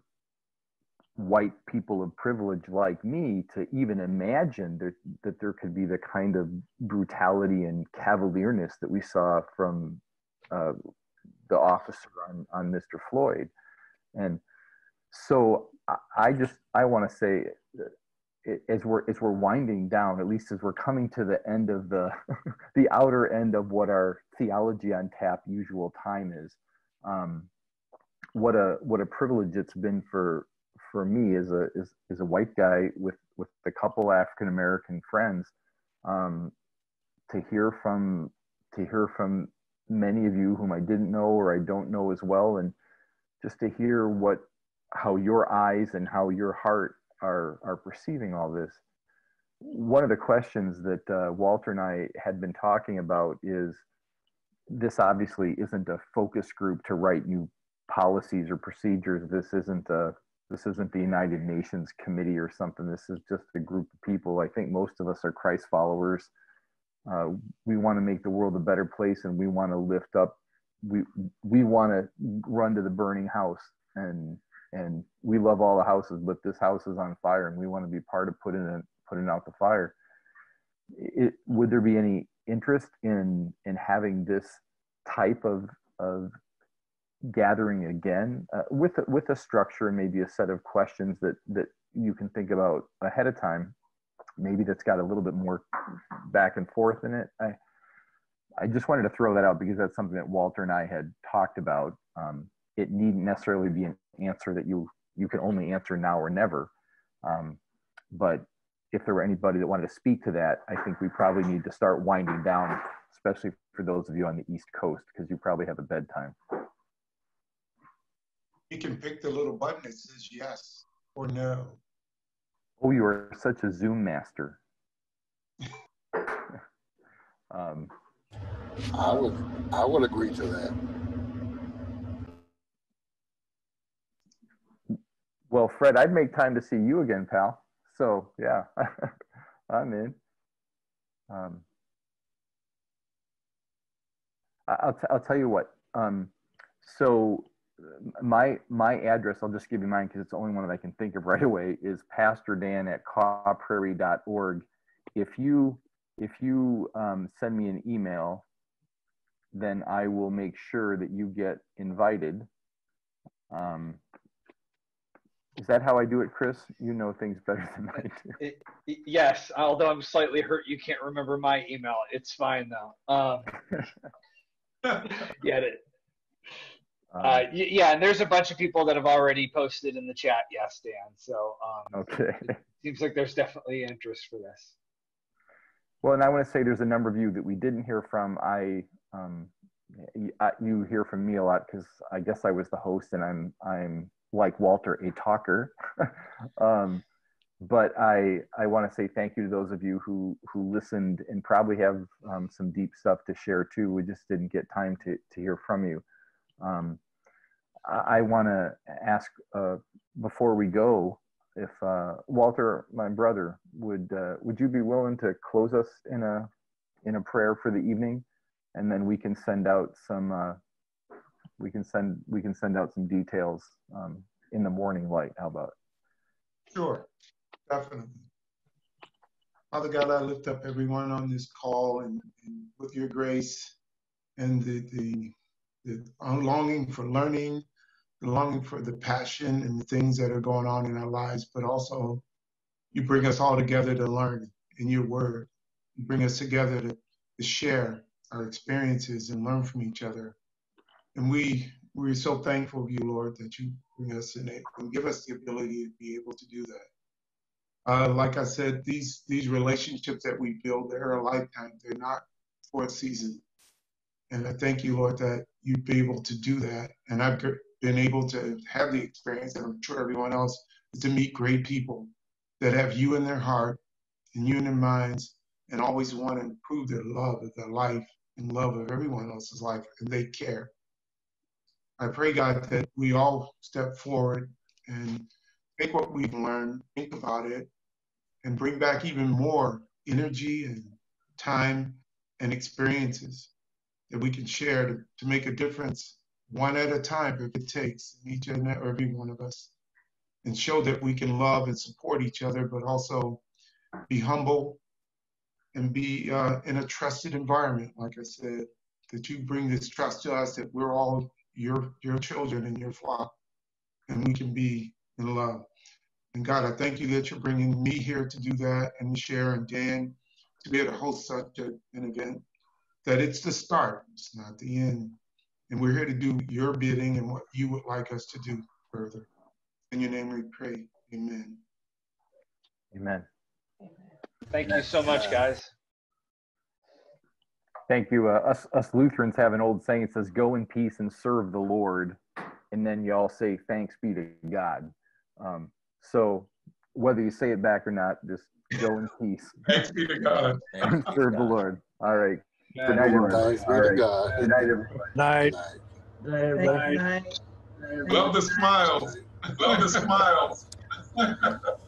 white people of privilege like me to even imagine that, that there could be the kind of brutality and cavalierness that we saw from uh, the officer on, on Mr. Floyd. And so I just, I want to say, as we're, as we're winding down, at least as we're coming to the end of the, the outer end of what our theology on tap usual time is, um, what a what a privilege it's been for for me as a as, as a white guy with with a couple African American friends um, to hear from to hear from many of you whom I didn't know or I don't know as well, and just to hear what how your eyes and how your heart are are perceiving all this. One of the questions that uh, Walter and I had been talking about is this obviously isn't a focus group to write new policies or procedures. This isn't a this isn't the United Nations committee or something. This is just a group of people. I think most of us are Christ followers. Uh, we want to make the world a better place, and we want to lift up. We we want to run to the burning house, and and we love all the houses, but this house is on fire, and we want to be part of putting it, putting out the fire. It, would there be any interest in in having this type of of gathering again uh, with a, with a structure and maybe a set of questions that that you can think about ahead of time maybe that's got a little bit more back and forth in it i i just wanted to throw that out because that's something that walter and i had talked about um, it needn't necessarily be an answer that you you can only answer now or never um, but if there were anybody that wanted to speak to that, I think we probably need to start winding down, especially for those of you on the East Coast, because you probably have a bedtime. You can pick the little button that says yes or no. Oh, you are such a Zoom master. um, I would I would agree to that. Well, Fred, I'd make time to see you again, pal. So yeah, I'm in. Um, I'll t- I'll tell you what. Um, so uh, my my address, I'll just give you mine because it's the only one that I can think of right away. Is Pastor Dan at kawprairie.org. If you if you um, send me an email then I will make sure that you get invited. Um, is that how I do it, Chris? You know things better than I do. It, it- yes, although I'm slightly hurt you can't remember my email. It's fine though. Um, yeah, it, uh, yeah, and there's a bunch of people that have already posted in the chat. Yes, Dan. So um, Okay. seems like there's definitely interest for this. Well, and I want to say there's a number of you that we didn't hear from. I, um, I- you hear from me a lot because I guess I was the host, and I'm I'm like Walter, a talker. um, but I I want to say thank you to those of you who who listened and probably have um, some deep stuff to share too. We just didn't get time to to hear from you. Um, I, I want to ask uh, before we go if uh, Walter, my brother, would uh, would you be willing to close us in a in a prayer for the evening, and then we can send out some uh, we can send we can send out some details um, in the morning light. How about? Sure, definitely. Father God, I lift up everyone on this call and, and with your grace and the, the, the longing for learning, the longing for the passion and the things that are going on in our lives, but also you bring us all together to learn in your word. You bring us together to, to share our experiences and learn from each other. And we, we're so thankful of you, Lord, that you bring us in and give us the ability to be able to do that. Uh, like I said, these these relationships that we build, they're a lifetime. They're not for a season. And I thank you, Lord, that you'd be able to do that. And I've been able to have the experience, and I'm sure everyone else, to meet great people that have you in their heart and you in their minds and always want to improve their love of their life and love of everyone else's life, and they care. I pray, God, that we all step forward and take what we've learned, think about it, and bring back even more energy and time and experiences that we can share to, to make a difference one at a time if it takes each and every one of us and show that we can love and support each other but also be humble and be uh, in a trusted environment like i said that you bring this trust to us that we're all your your children and your flock and we can be in love and God, I thank you that you're bringing me here to do that and share and Dan to be able to host such an event. That it's the start, it's not the end. And we're here to do your bidding and what you would like us to do further. In your name we pray. Amen. Amen. Thank you so much, guys. Thank you. Uh, us us Lutherans have an old saying. It says, "Go in peace and serve the Lord," and then you all say, "Thanks be to God." Um, so whether you say it back or not, just go in peace. Thanks be to God. and serve the Lord. All right. Yeah. Good night, everyone. Thanks be All to right. God. Good night, everyone. Night. Love the smiles. Love the smiles.